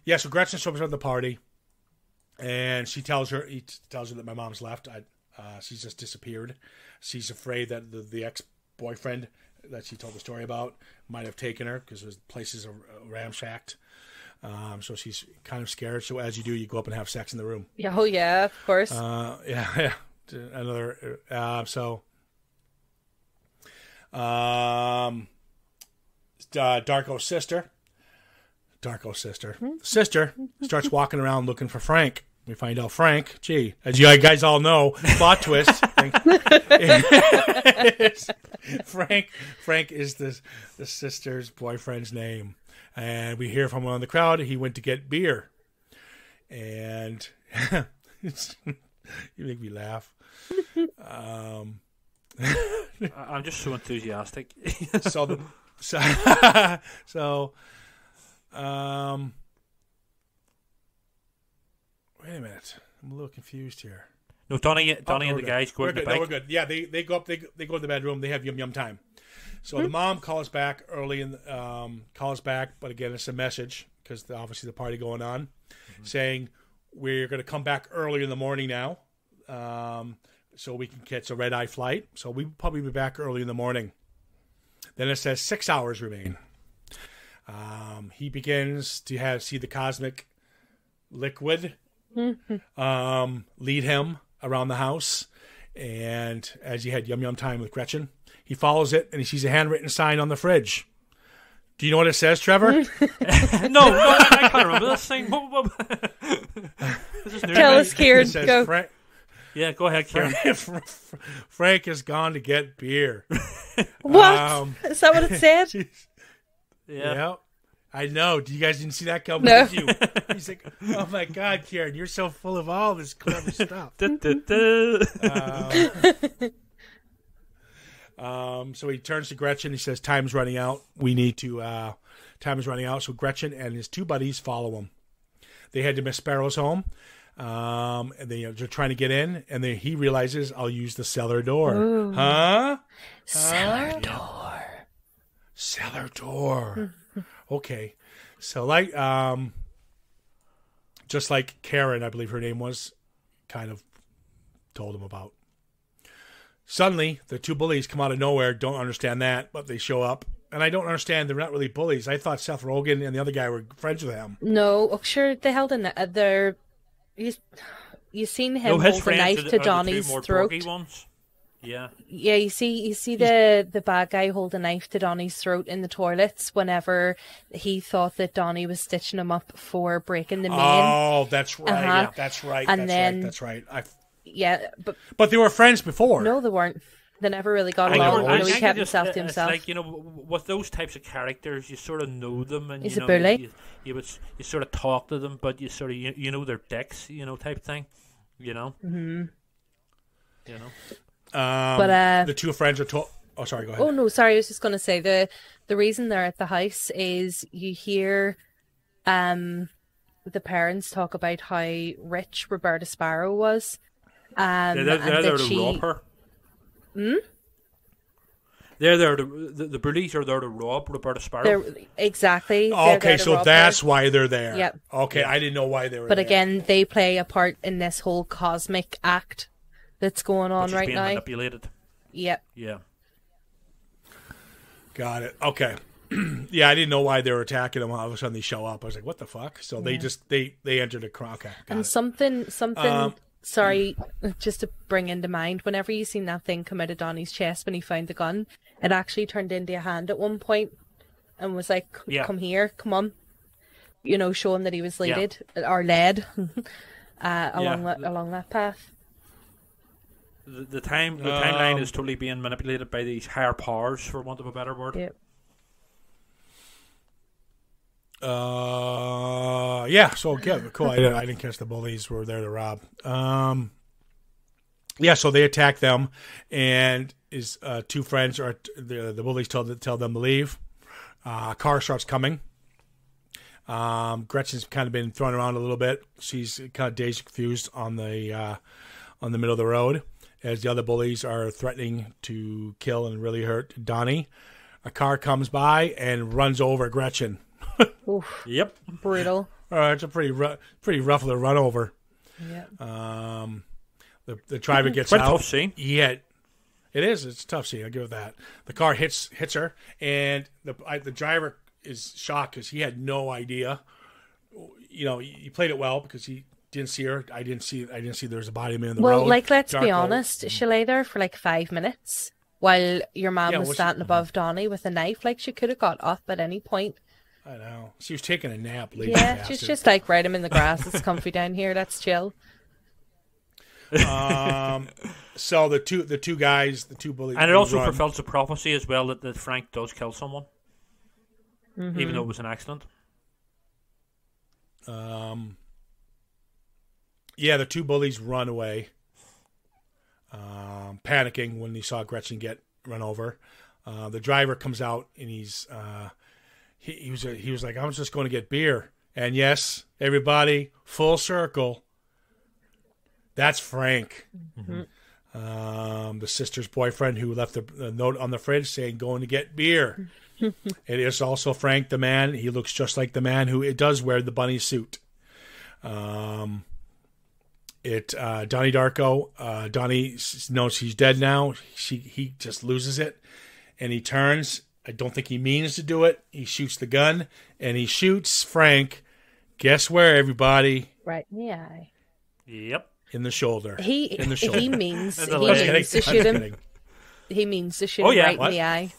yeah. So Gretchen shows up at the party, and she tells her he tells her that my mom's left. I, uh, she's just disappeared. She's afraid that the, the ex boyfriend that she told the story about might have taken her because the place is uh, ramshacked. Um, so she's kind of scared. So as you do, you go up and have sex in the room. yeah, oh yeah, of course. Uh, yeah, (laughs) yeah. Another. Uh, so, um, uh, Darko's sister, Darko's sister, sister starts walking around looking for Frank. We find out Frank, gee, as you guys all know, plot twist. (laughs) Frank, (laughs) Frank, Frank is the the sister's boyfriend's name, and we hear from one in the crowd. He went to get beer, and (laughs) you make me laugh. Um, (laughs) I'm just so enthusiastic. (laughs) so the so so um wait a minute i'm a little confused here no, Donnie, Donnie Oh, and the good. guys go we're in the good. No, bike. we're good yeah they they go up they, they go to the bedroom they have yum yum time so the mom calls back early and um calls back but again it's a message because obviously the party going on saying we're going to come back early in the morning now um so we can catch a red eye flight. So we'll probably be back early in the morning. Then it says six hours remain. Um, he begins to have see the cosmic liquid um, lead him around the house, and as he had yum yum time with Gretchen, he follows it and he sees a handwritten sign on the fridge. Do you know what it says, Trevor? (laughs) (laughs) no, no, I can't remember this thing. What- what- (laughs) this is new to Tell me. us, Kieran. it says Go. Frank, Yeah, go ahead, Kieran. Frank has gone to get beer. What? Um, Is that what it said? Yeah. Yeah. I know. Do you guys didn't see that coming? No. Did you? He's like, "Oh my God, Karen, you're so full of all this clever stuff." Du- du- du. Um, so he turns to Gretchen. He says, "Time's running out. We need to. Uh, time is running out." So Gretchen and his two buddies follow him. They head to Miss Sparrow's home. Um, and they, they're trying to get in, and then he realizes, "I'll use the cellar door." Huh? Cellar door. Cellar door. (laughs) okay. So like um just like Karen, I believe her name was, kind of told him about. Suddenly, the two bullies come out of nowhere, don't understand that, but they show up. And I don't understand, they're not really bullies. I thought Seth Rogen and the other guy were friends with him. No, oh, sure, they held a kni- uh, they're you. You seen him no, hold a knife the, to are the two Donnie's more throat. ones. Yeah. Yeah, you see, you see the the bad guy hold a knife to Donnie's throat in the toilets whenever he thought that Donnie was stitching him up for breaking the main. Oh, that's right. Uh-huh. That's right. And that's then- right. That's right. I, Yeah, but but they were friends before. no, they weren't. They never really got along. know, You know, he kept just- himself to himself. like you know, w- w- with those types of characters, you sort of know them, and He's you a know, bully. You, you would you sort of talk to them, but you sort of you, you know they're dicks, you know, type thing. You know. Mm-hmm. You know. Um, But, uh, the two friends are told. Oh, sorry. Go ahead. Oh no, sorry, I was just gonna say the the reason they're at the house is you hear um the parents talk about how rich Roberta Sparrow was Um, They're, they're, and they're there that to rob her. Hmm? They're there to the, the bullies are there to rob Roberta Sparrow. they're exactly. they're Okay, so rob her. that's why they're there. Yep. Okay, I didn't know why they were there. But there. again, they play a part in this whole cosmic act that's going on right being now. manipulated. Yep. Yeah. Got it. Okay. (clears throat) yeah, I didn't know why they were attacking them. All of a sudden they show up. I was like, what the fuck? So they just they they entered a cro- okay. And it. something, something. Um, sorry, just to bring into mind, whenever you seen that thing come out of Donnie's chest when he found the gun, it actually turned into a hand at one point, and was like, Yeah. "Come here, come on," you know, showing that he was Yeah. leaded or led (laughs) uh, along Yeah. that along that path. The, the time the timeline Um, is totally being manipulated by these higher powers, for want of a better word. Yep. Uh, yeah. So yeah, cool. I didn't, I didn't catch the bullies were there to rob. Um, yeah. So they attack them, and his uh, two friends are the the bullies tell tell them to leave. Uh, car starts coming. Um, Gretchen's kind of been thrown around a little bit. She's kind of dazed, confused on the uh, on the middle of the road as the other bullies are threatening to kill and really hurt Donnie. A car comes by and runs over Gretchen. Oof, Yep. brutal. (laughs) Uh, it's a pretty ru- pretty rough little run over. Yeah. Um, the the driver gets Quite a out. tough scene. Yeah, it is. It's a tough scene. I'll give it that. The car hits hits her, and the I, the driver is shocked because he had no idea. You know, he, he played it well because he didn't see her. I didn't see. I didn't see there was a body in the Well, road. like let's be Darko- honest, she lay there for like five minutes while your mom Yeah, was well, she- standing above Donnie with a knife. Like she could have got up at any point. I know. She was taking a nap. Lazy Yeah, she's just like right him in the grass. It's comfy down here. Let's chill. Um, so the two the two guys, the two bullies, And it also run. fulfills the prophecy as well that, that Frank does kill someone, Mm-hmm. even though it was an accident. Um, yeah, the two bullies run away, um, panicking when they saw Gretchen get run over. Uh, the driver comes out and he's uh, he, he was he was like, "I was just going to get beer." And yes, everybody, full circle. That's Frank, um, the sister's boyfriend who left a, a note on the fridge saying, "Going to get beer." (laughs) It is also Frank the man. He looks just like the man who it does wear the bunny suit. Um, it uh, Donnie Darko. Uh, Donnie knows he's dead now. She he just loses it, and he turns. I don't think he means to do it. He shoots the gun, and he shoots Frank. Guess where, everybody? Right in the eye. Yep. In the shoulder. He in the shoulder. (laughs) he means he the I'm just leg. means to kidding. I'm shoot him. kidding. He means to shoot Oh, him yeah, right what? in the eye.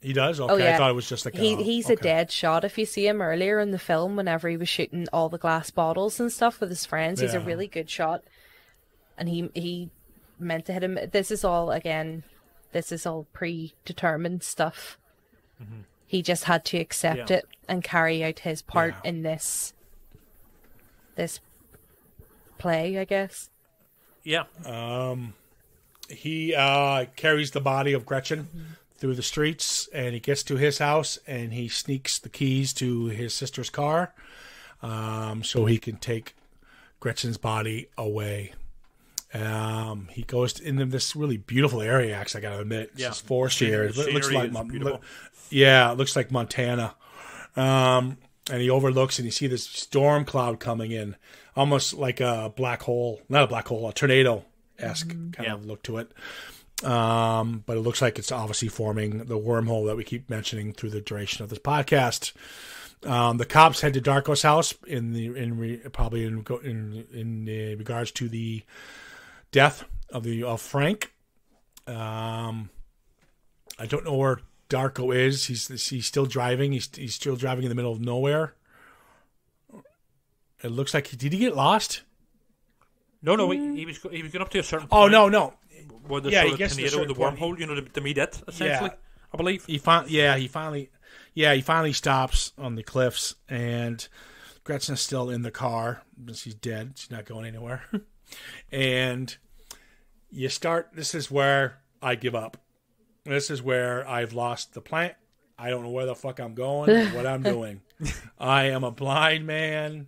He does. Oh, okay, Oh yeah, I thought it was just like he a, he's a dead shot. If you see him earlier in the film, whenever he was shooting all the glass bottles and stuff with his friends, he's a really good shot. And he he meant to hit him. This is all again. This is all predetermined stuff. He just had to accept Mm-hmm. Yeah. it and carry out his part Yeah. in this this play, I guess. Yeah. Um, he uh, carries the body of Gretchen Mm-hmm. through the streets, and he gets to his house, and he sneaks the keys to his sister's car, um, so he can take Gretchen's body away. Um, he goes into this really beautiful area. Actually, I gotta admit, it's Yeah. just forest here. It looks like Mon- yeah, it looks like Montana. Um, and he overlooks and you see this storm cloud coming in, almost like a black hole, not a black hole, a tornado esque kind Yeah. of look to it. Um, but it looks like it's obviously forming the wormhole that we keep mentioning through the duration of this podcast. Um, the cops head to Darko's house in the in re, probably in in in uh, regards to the death of the of Frank. Um, I don't know where Darko is. He's he's still driving. He's he's still driving in the middle of nowhere. It looks like he did he get lost? No, no, he, he was he was going up to a certain. Oh no no. Where the Yeah, he sort of gets to a tornado, the certain point. wormhole, you know, to, to meet it essentially. I believe. He fin- yeah he finally yeah he finally stops on the cliffs and Gretchen's still in the car. She's dead. She's not going anywhere. (laughs) and you start. This is where I give up. This is where I've lost the plant. I don't know where the fuck I'm going or what I'm (laughs) doing. I am a blind man.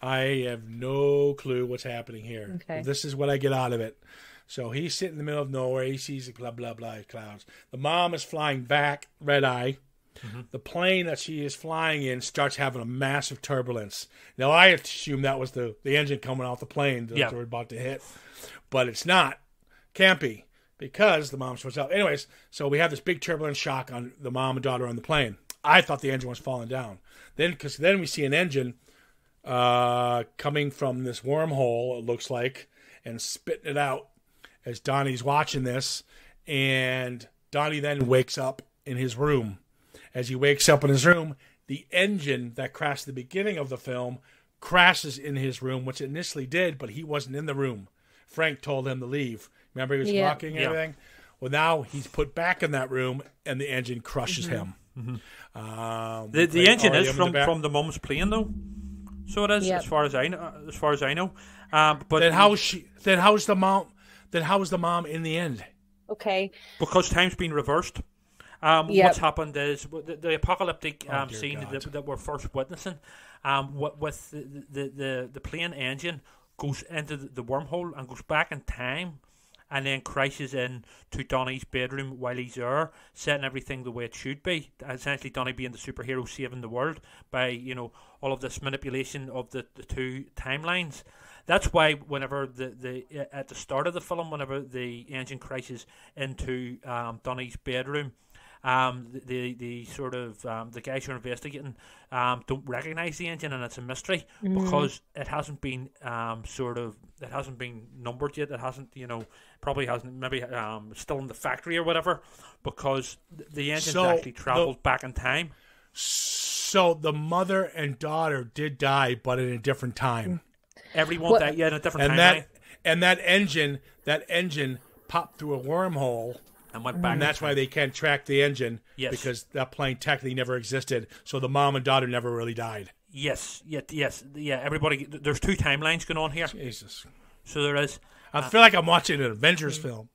I have no clue what's happening here. Okay. This is what I get out of it. So he's sitting in the middle of nowhere. He sees the blah blah blah clouds. The mom is flying back, red eye. The plane that she is flying in starts having a massive turbulence. Now I assume that was the, the engine coming off the plane that Yeah. they were about to hit, but it's not. Can't be because the mom shows up. Anyways, so we have this big turbulence shock on the mom and daughter on the plane. I thought the engine was falling down. Then because then we see an engine uh, coming from this wormhole. It looks like and spitting it out as Donnie's watching this, and Donnie then wakes up in his room. As he wakes up in his room, the engine that crashed at the beginning of the film crashes in his room, which it initially did, but he wasn't in the room. Frank told him to leave. Remember, he was Yeah. walking and Yeah. everything. Well, now he's put back in that room, and the engine crushes him. Mm-hmm. Um, The, the engine is in the from from the mom's plane though, so it is Yep. as far as I know. As far as I know, um, but Then how's she? Then how's the mom? Then how's the mom in the end? Okay. because time's been reversed. Um, Yep. What's happened is the, the apocalyptic um, Oh, scene that, that we're first witnessing, um, with, with the, the, the, the plane engine goes into the, the wormhole and goes back in time, and then crashes in to Donnie's bedroom while he's there, setting everything the way it should be. Essentially, Donnie being the superhero saving the world by you know all of this manipulation of the, the two timelines. That's why whenever the, the at the start of the film, whenever the engine crashes into um, Donnie's bedroom, um, the, the sort of um, the guys who are investigating um, don't recognize the engine and it's a mystery because it hasn't been um, sort of it hasn't been numbered yet. It hasn't you know probably hasn't maybe um, still in the factory or whatever because the engine's So, actually travelled back in time. So the mother and daughter did die, but in a different time. Everyone What- died yeah in a different and timeline that and that engine that engine popped through a wormhole and went back. and that's why they can't track the engine Yes. because that plane technically never existed so the mom and daughter never really died yes, yes, yes, yeah. Everybody, there's two timelines going on here, jesus so there is. i feel like i'm watching an avengers (laughs) film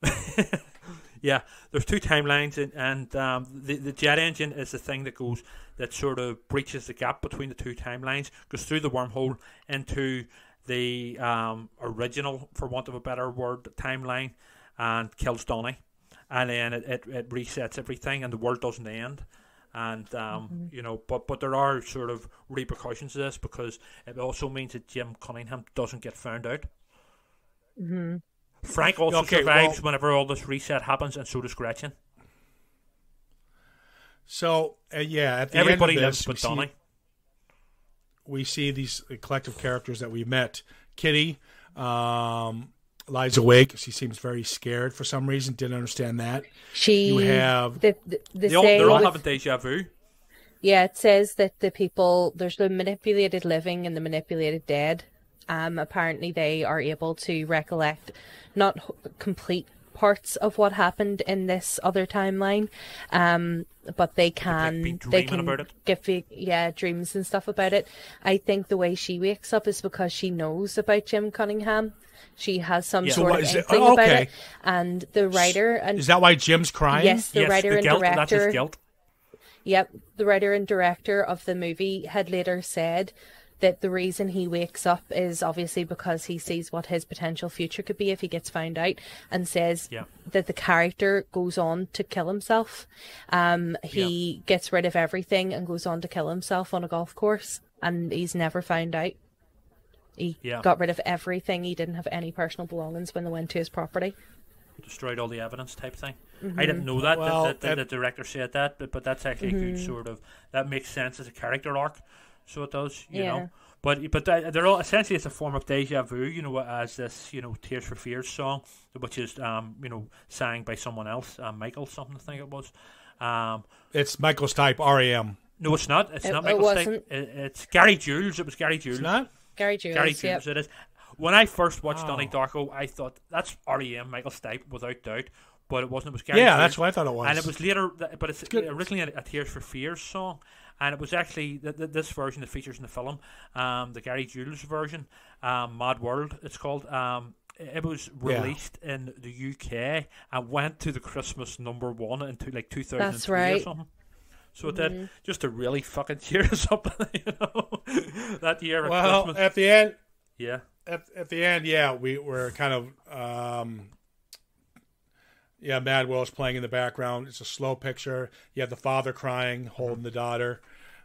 Yeah, there's two timelines, and, and um, the the jet engine is the thing that goes that sort of breaches the gap between the two timelines, goes through the wormhole into the um, original, for want of a better word, timeline, and kills Donnie, and then it, it, it resets everything, and the world doesn't end. And um, you know, but but there are sort of repercussions to this because it also means that Jim Cunningham doesn't get found out. Frank also Okay, survives well- whenever all this reset happens, and so does Gretchen. so uh, yeah at the Everybody end of lives this, but we see, Donnie. we see these collective characters that we met kitty um lies awake she seems very scared for some reason didn't understand that She. You have- the, the, the They all, say they're all having deja vu. Yeah, it says that the people there's the manipulated living and the manipulated dead. Um, apparently they are able to recollect not h- complete parts of what happened in this other timeline, um, but they can they can about it. give you yeah dreams and stuff about it. I think the way she wakes up is because she knows about Jim Cunningham. She has some Yeah. So sort what of inkling oh, about okay. it, and the writer and is that why jim's crying yes, the yes, writer the and guilt, director that's his guilt. Yep, the writer and director of the movie had later said that the reason he wakes up is obviously because he sees what his potential future could be if he gets found out, and says Yeah. that the character goes on to kill himself. Um, he gets rid of everything and goes on to kill himself on a golf course, and he's never found out. He Yeah. got rid of everything. He didn't have any personal belongings when they went to his property. Destroyed all the evidence type thing. Mm-hmm. I didn't know that. Well, that, that, that- the director said that, but, but that's actually a Mm-hmm. good sort of that makes sense as a character arc. So it does, you Yeah. know. But but they- they're all essentially it's a form of deja vu, you know, as this you know Tears for Fears song, which is um you know sang by someone else, uh, Michael something I think it was. Um, it's michael stipe rem no, it's not. It's It- not it Michael Stipe. wasn't. It, it's Gary Jules. It was Gary Jules. it's not Gary Jules. Gary yep. Jules, it is. When I first watched Oh. Donnie Darko, I thought that's REM, Michael Stipe, without doubt. But it wasn't. It was Gary. yeah Jules. that's what i thought it was And it was later, but it's good. originally a, a Tears for Fears song, and it was actually th- th- this version that features in the film, um, the Gary Jules version, um, Mad World. It's called. Um, it was Yeah. released in the UK and went to the Christmas number one into like 2003 That's or right. something. So it did just to really fucking cheer us up, you know, that year at Well, Christmas. at the end, yeah, at, at the end, yeah, we were kind of, um, yeah, Mad World's playing in the background. It's a slow picture. You have the father crying, holding the daughter.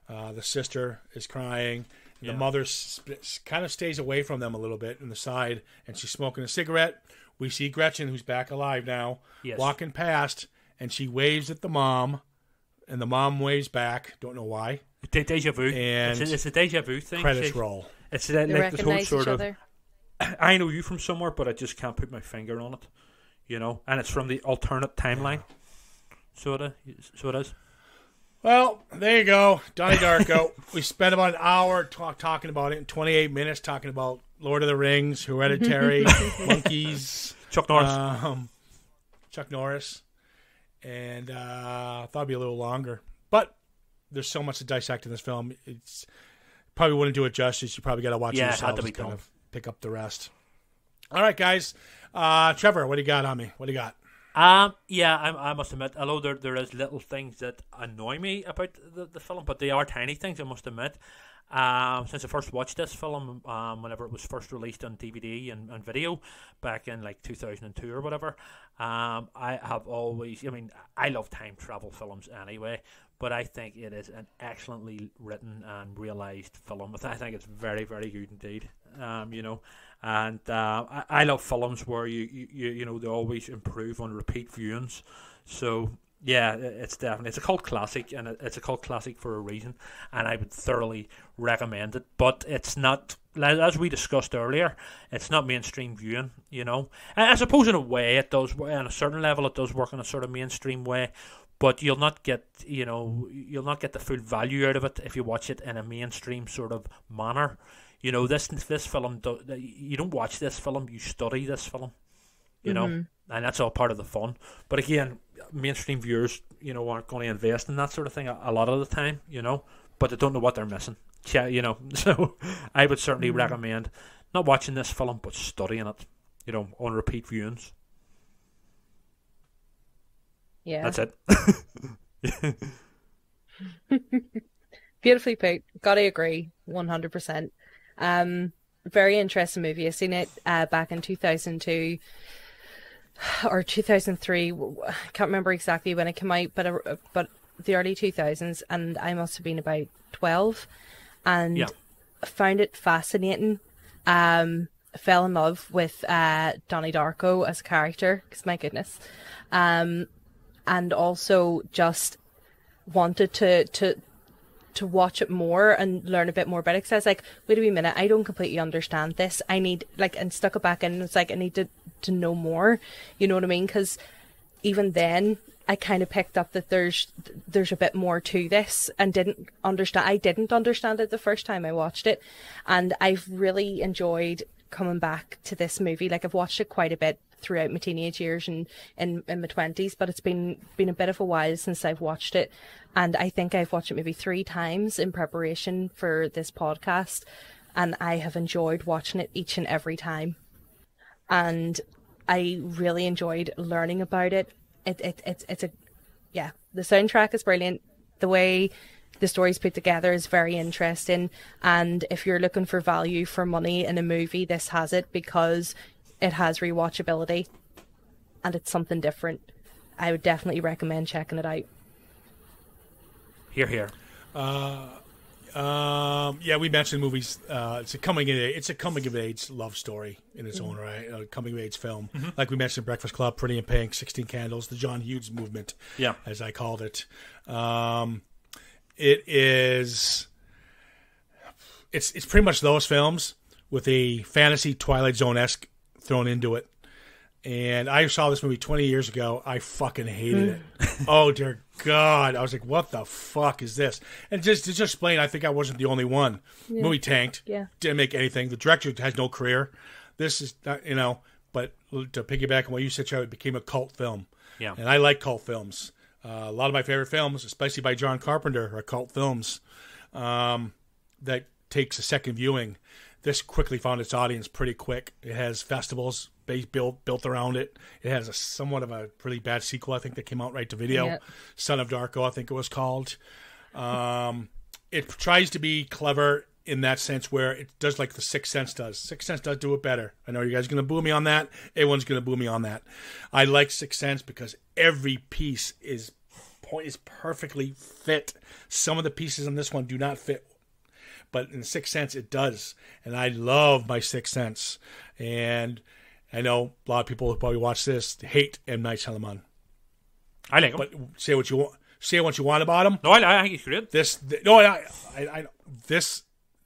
Uh, the sister is crying. Yeah. The mother sp- kind of stays away from them a little bit in the side, and she's smoking a cigarette. We see Gretchen, who's back alive now, Yes. walking past, and she waves at the mom, and the mom waves back. Don't know why. De- deja vu. And it's, a, it's a deja vu thing. Credits see. roll. It's that, like this whole sort of. other. (clears throat) I know you from somewhere, but I just can't put my finger on it. You know, and it's from the alternate timeline. So it is. So it is. Well, there you go, Donnie Darko. (laughs) we spent about an hour talk, talking about it, and 28 minutes talking about Lord of the Rings, Hereditary, (laughs) Monkeys, Chuck Norris. um, Chuck Norris, and uh, I thought it'd be a little longer, but there's so much to dissect in this film. It's probably wouldn't do it justice. You probably got to watch Yeah, it it had yourself to be kind of pick up the rest. All right, guys. Uh, Trevor, what do you got on me? What do you got? Um, yeah, I, I must admit, although there there is little things that annoy me about the, the film, but they are tiny things. I must admit. Um, since I first watched this film, um, whenever it was first released on DVD and, and video back in like 2002 or whatever, um, I have always, I mean, I love time travel films anyway, but I think it is an excellently written and realized film. (laughs) I think it's very, very good indeed. Um, you know, and uh, I, I love films where you, you, you, know, they always improve on repeat viewings. So yeah, it's definitely it's a cult classic, and it's a cult classic for a reason. And I would thoroughly recommend it. But it's not, as we discussed earlier, it's not mainstream viewing. You know, I suppose in a way it does, on a certain level, it does work in a sort of mainstream way. But you'll not get, you know, you'll not get the full value out of it if you watch it in a mainstream sort of manner. You know, this this film, you don't watch this film, you study this film. You know, mm-hmm. and that's all part of the fun. But again, mainstream viewers, you know, aren't going to invest in that sort of thing a, a lot of the time. You know, but they don't know what they're missing. Yeah, you know. (laughs) So I would certainly mm-hmm. recommend not watching this film, but studying it. You know, on repeat viewings. Yeah. That's it. (laughs) (laughs) Beautifully put. Gotta agree, one hundred percent. Um, very interesting movie. I seen it uh, back in two thousand two (sighs) or two thousand three. I can't remember exactly when it came out, but uh, but the early two thousands, and I must have been about twelve, and Yeah. found it fascinating. Um, fell in love with uh, Donnie Darko as a character, because my goodness, um, and also just wanted to to to watch it more and learn a bit more about it. Because I was like, wait a wee minute, I don't completely understand this. I need like and stuck it back in. And it's like I need to to know more. You know what I mean? Because even then, I kind of picked up that there's there's a bit more to this and didn't understand. I didn't understand it the first time I watched it, and I've really enjoyed coming back to this movie. Like I've watched it quite a bit throughout my teenage years and in, in my twenties, but it's been been a bit of a while since I've watched it, and I think I've watched it maybe three times in preparation for this podcast, and I have enjoyed watching it each and every time and I really enjoyed learning about it. It it it's it's a yeah, the soundtrack is brilliant. The way the story's put together is very interesting and if you're looking for value for money in a movie, this has it because it has rewatchability and it's something different. I would definitely recommend checking it out. Here, here. Um, yeah, we mentioned movies. Uh, it's a coming of it's a coming of age love story in its own right, a coming of age film. Like we mentioned, Breakfast Club, Pretty in Pink, Sixteen Candles, the John Hughes movement, Yeah. as I called it. Um, it is. It's it's pretty much those films with a fantasy Twilight Zone esque thrown into it. And I saw this movie 20 years ago. I fucking hated it. Oh dear God! I was like, "What the fuck is this?" And just to just explain, I think I wasn't the only one. Movie tanked. Yeah. Didn't make anything. The director has no career. This is not, you know. But to piggyback on what you said, Charlie, it became a cult film. Yeah. And I like cult films. Uh, a lot of my favorite films, especially by John Carpenter, are cult films um, that takes a second viewing. This quickly found its audience pretty quick. It has festivals based built built around it. It has a somewhat of a really bad sequel, I think, that came out right to video. Yeah. Son of Darko, I think it was called. Um, it tries to be clever in that sense where it does like the Sixth Sense does. Sixth Sense does do it better. I know you guys are going to boo me on that. Everyone's going to boo me on that. I like Sixth Sense because every piece is point is perfectly fit. Some of the pieces on this one do not fit, but in Sixth Sense it does, and I love my Sixth Sense. And I know a lot of people who probably watch this hate M Night Shyamalan, I like him. but say what you want. Say what you want about him no, I, I think he's great. this th- no I, I, I this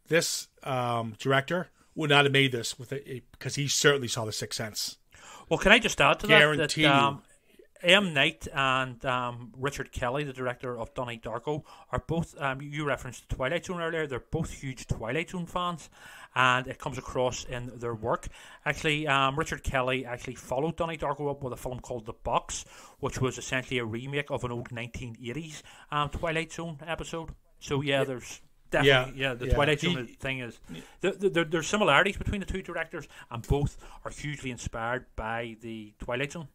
this um director would not have made this with it because he certainly saw the sixth sense Well, can I just add to that Guarantee that um, M. Night and um, Richard Kelly, the director of Donnie Darko, are both. Um, you referenced Twilight Zone earlier. They're both huge Twilight Zone fans, and it comes across in their work. Actually, um, Richard Kelly actually followed Donnie Darko up with a film called The Box, which was essentially a remake of an old 1980s um, Twilight Zone episode. So yeah, there's. Definitely, yeah, yeah the yeah. Twilight He- Zone thing is. There, there, there's similarities between the two directors, and both are hugely inspired by the Twilight Zone.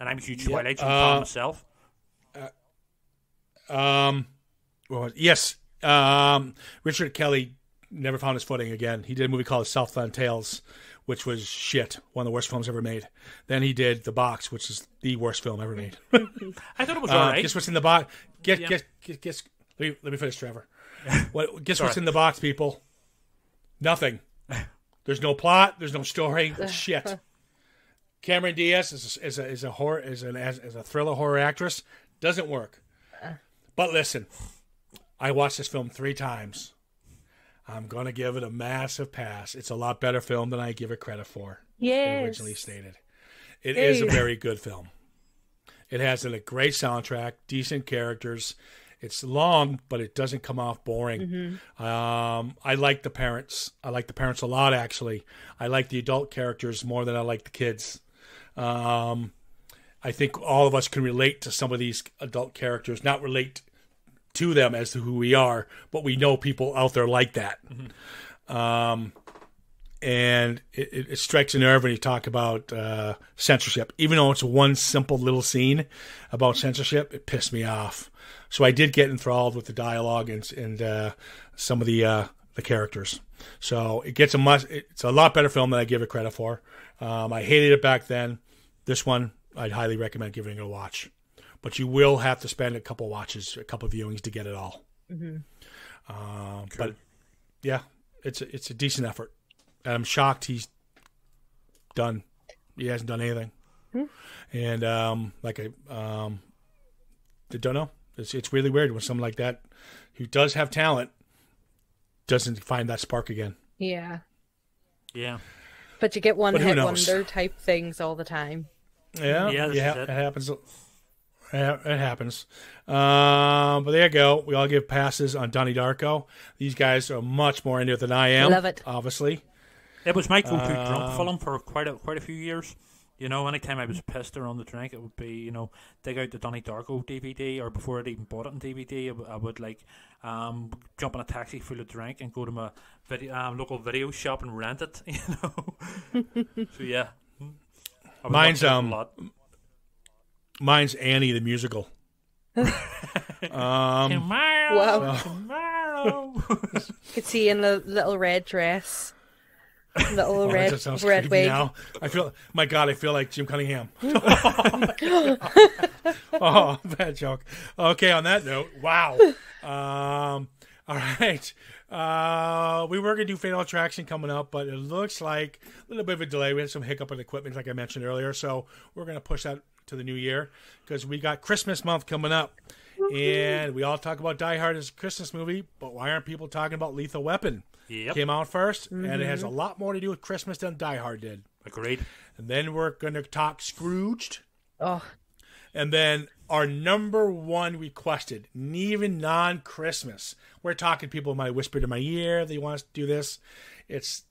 And I'm a huge Twilight Zone fan Uh, myself. um well yes um richard kelly never found his footing again he did a movie called southland tales which was shit one of the worst films ever made then he did the box which is the worst film ever made (laughs) I thought it was Uh, alright. Guess what's in the box? Guess, Yeah. guess, guess, guess. Let me, let me finish, Trevor. (laughs) What? Guess what's Sorry. in the box, people? Nothing. There's no plot. There's no story. (laughs) Shit. Cameron Diaz is a, is a, is a horror is an as, as a thriller horror actress doesn't work. But listen, I watched this film three times. I'm gonna give it a massive pass. It's a lot better film than I give it credit for Yes. originally stated. It is a very good film. It has a great soundtrack, decent characters. It's long, but it doesn't come off boring. Um, I like the parents. I like the parents a lot, actually. I like the adult characters more than I like the kids. Um, I think all of us can relate to some of these adult characters, not relate to them as to who we are, but we know people out there like that. Um, and it, it, it strikes a nerve when you talk about uh, censorship. Even though it's one simple little scene about censorship, it pissed me off. So I did get enthralled with the dialogue and and uh, some of the uh, the characters. So it gets a must. It's a lot better film than I give it credit for. Um, I hated it back then. This one, I'd highly recommend giving it a watch. But you will have to spend a couple watches, a couple viewings to get it all. Um, But yeah, it's a, it's a decent effort. And I'm shocked he's done. He hasn't done anything. And um, like I um, I don't know. It's it's really weird when someone like that, who does have talent, doesn't find that spark again. Yeah. Yeah. But you get one But who hit wonder type things all the time. Yeah, Yeah, yeah, it. it happens. Yeah, it happens. Um, but there you go. We all give passes on Donnie Darko. These guys are much more into it than I am. Love it. Obviously. It was my go-to Um, drunk film for quite a quite a few years. You know, anytime I was pissed or on the drink, it would be you know dig out the Donnie Darko DVD, or before I'd even bought it on DVD, I, w- I would like um, jump in a taxi full of drink and go to my video, um, local video shop and rent it. (laughs) You know, (laughs) so yeah, I would Mine's, watch it a um. Mine's Annie the musical. (laughs) um, tomorrow, Wow. tomorrow. (laughs) Could see in the little red dress, little oh, red just red wig. now. I feel. My God, I feel like Jim Cunningham. (laughs) oh, bad joke. Okay, on that note, wow. Um, all right. Uh, we were gonna do Fatal Attraction coming up, but it looks like a little bit of a delay. We had some hiccup with equipment, like I mentioned earlier, so we're gonna push that to the new year because we got Christmas month coming up, and we all talk about Die Hard as a Christmas movie, but why aren't people talking about Lethal Weapon? Yep. Came out 1st and it has a lot more to do with Christmas than Die Hard did. Agreed. And then we're gonna talk Scrooged. Oh, And then our number one requested, even non Christmas. We're talking people might whisper to my ear, they want us to do this. It's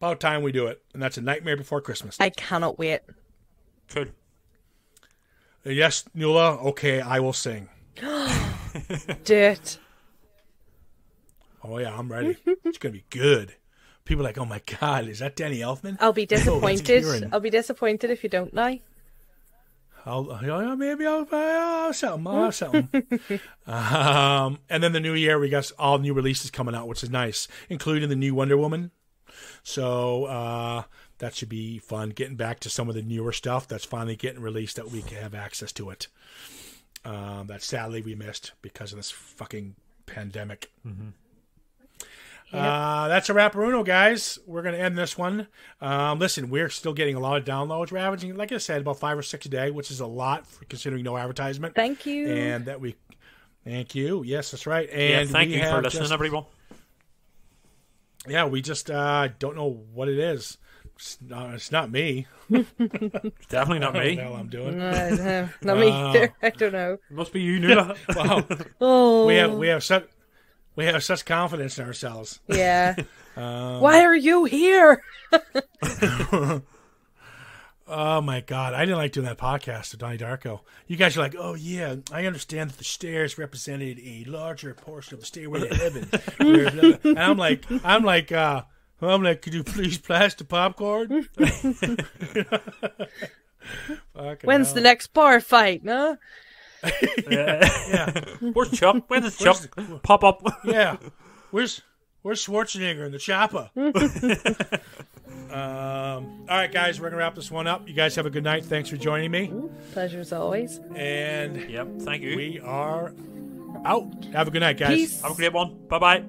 about time we do it. And that's a nightmare before Christmas. I cannot wait. Good. Yes, Nuala, okay, I will sing. (gasps) Do it. Oh yeah, I'm ready. it's gonna be good. People are like, oh my god, is that Danny Elfman? I'll be (laughs) disappointed. Kieran. I'll be disappointed if you don't now. I'll, yeah, maybe I'll buy uh, something. I'll have something. (laughs) um, and then the new year, we got all new releases coming out, which is nice, including the new Wonder Woman. So uh, that should be fun. Getting back to some of the newer stuff that's finally getting released that we can have access to it. Um, that sadly we missed because of this fucking pandemic. Uh, that's a wrapperuno, guys. We're going to end this one. Um, listen, we're still getting a lot of downloads. We're averaging, like I said, about five or six a day, which is a lot for considering no advertisement. Thank you. And that we, thank you. Yes, that's right. Yeah, And thank we you for listening, just- everyone. Yeah, we just uh, don't know what it is. It's not, it's not me. (laughs) Definitely not I don't know me. what I'm doing. Uh, not me Uh, either. (laughs) I don't know. It must be you, Nuala. (laughs) wow, Oh, we have we have such we have such confidence in ourselves. yeah. (laughs) Um, Why are you here? (laughs) Oh my god, I didn't like doing that podcast with Donnie Darko. You guys are like, oh yeah, I understand that the stairs represented a larger portion of the stairway to heaven. (laughs) Where blah, blah. and I'm like, I'm like, uh, I'm like, could you please pass the popcorn? When's hell. the next bar fight? No. Yeah, (laughs) Where's Chuck? When Where's Chuck pop up? yeah. (laughs) Where's Where's Schwarzenegger and the chopper? (laughs) um, all right, guys, we're gonna wrap this one up. You guys have a good night. Thanks for joining me, Pleasure as always. and Yep, thank you. we are out. Have a good night, guys. Peace. Have a great one. Bye bye.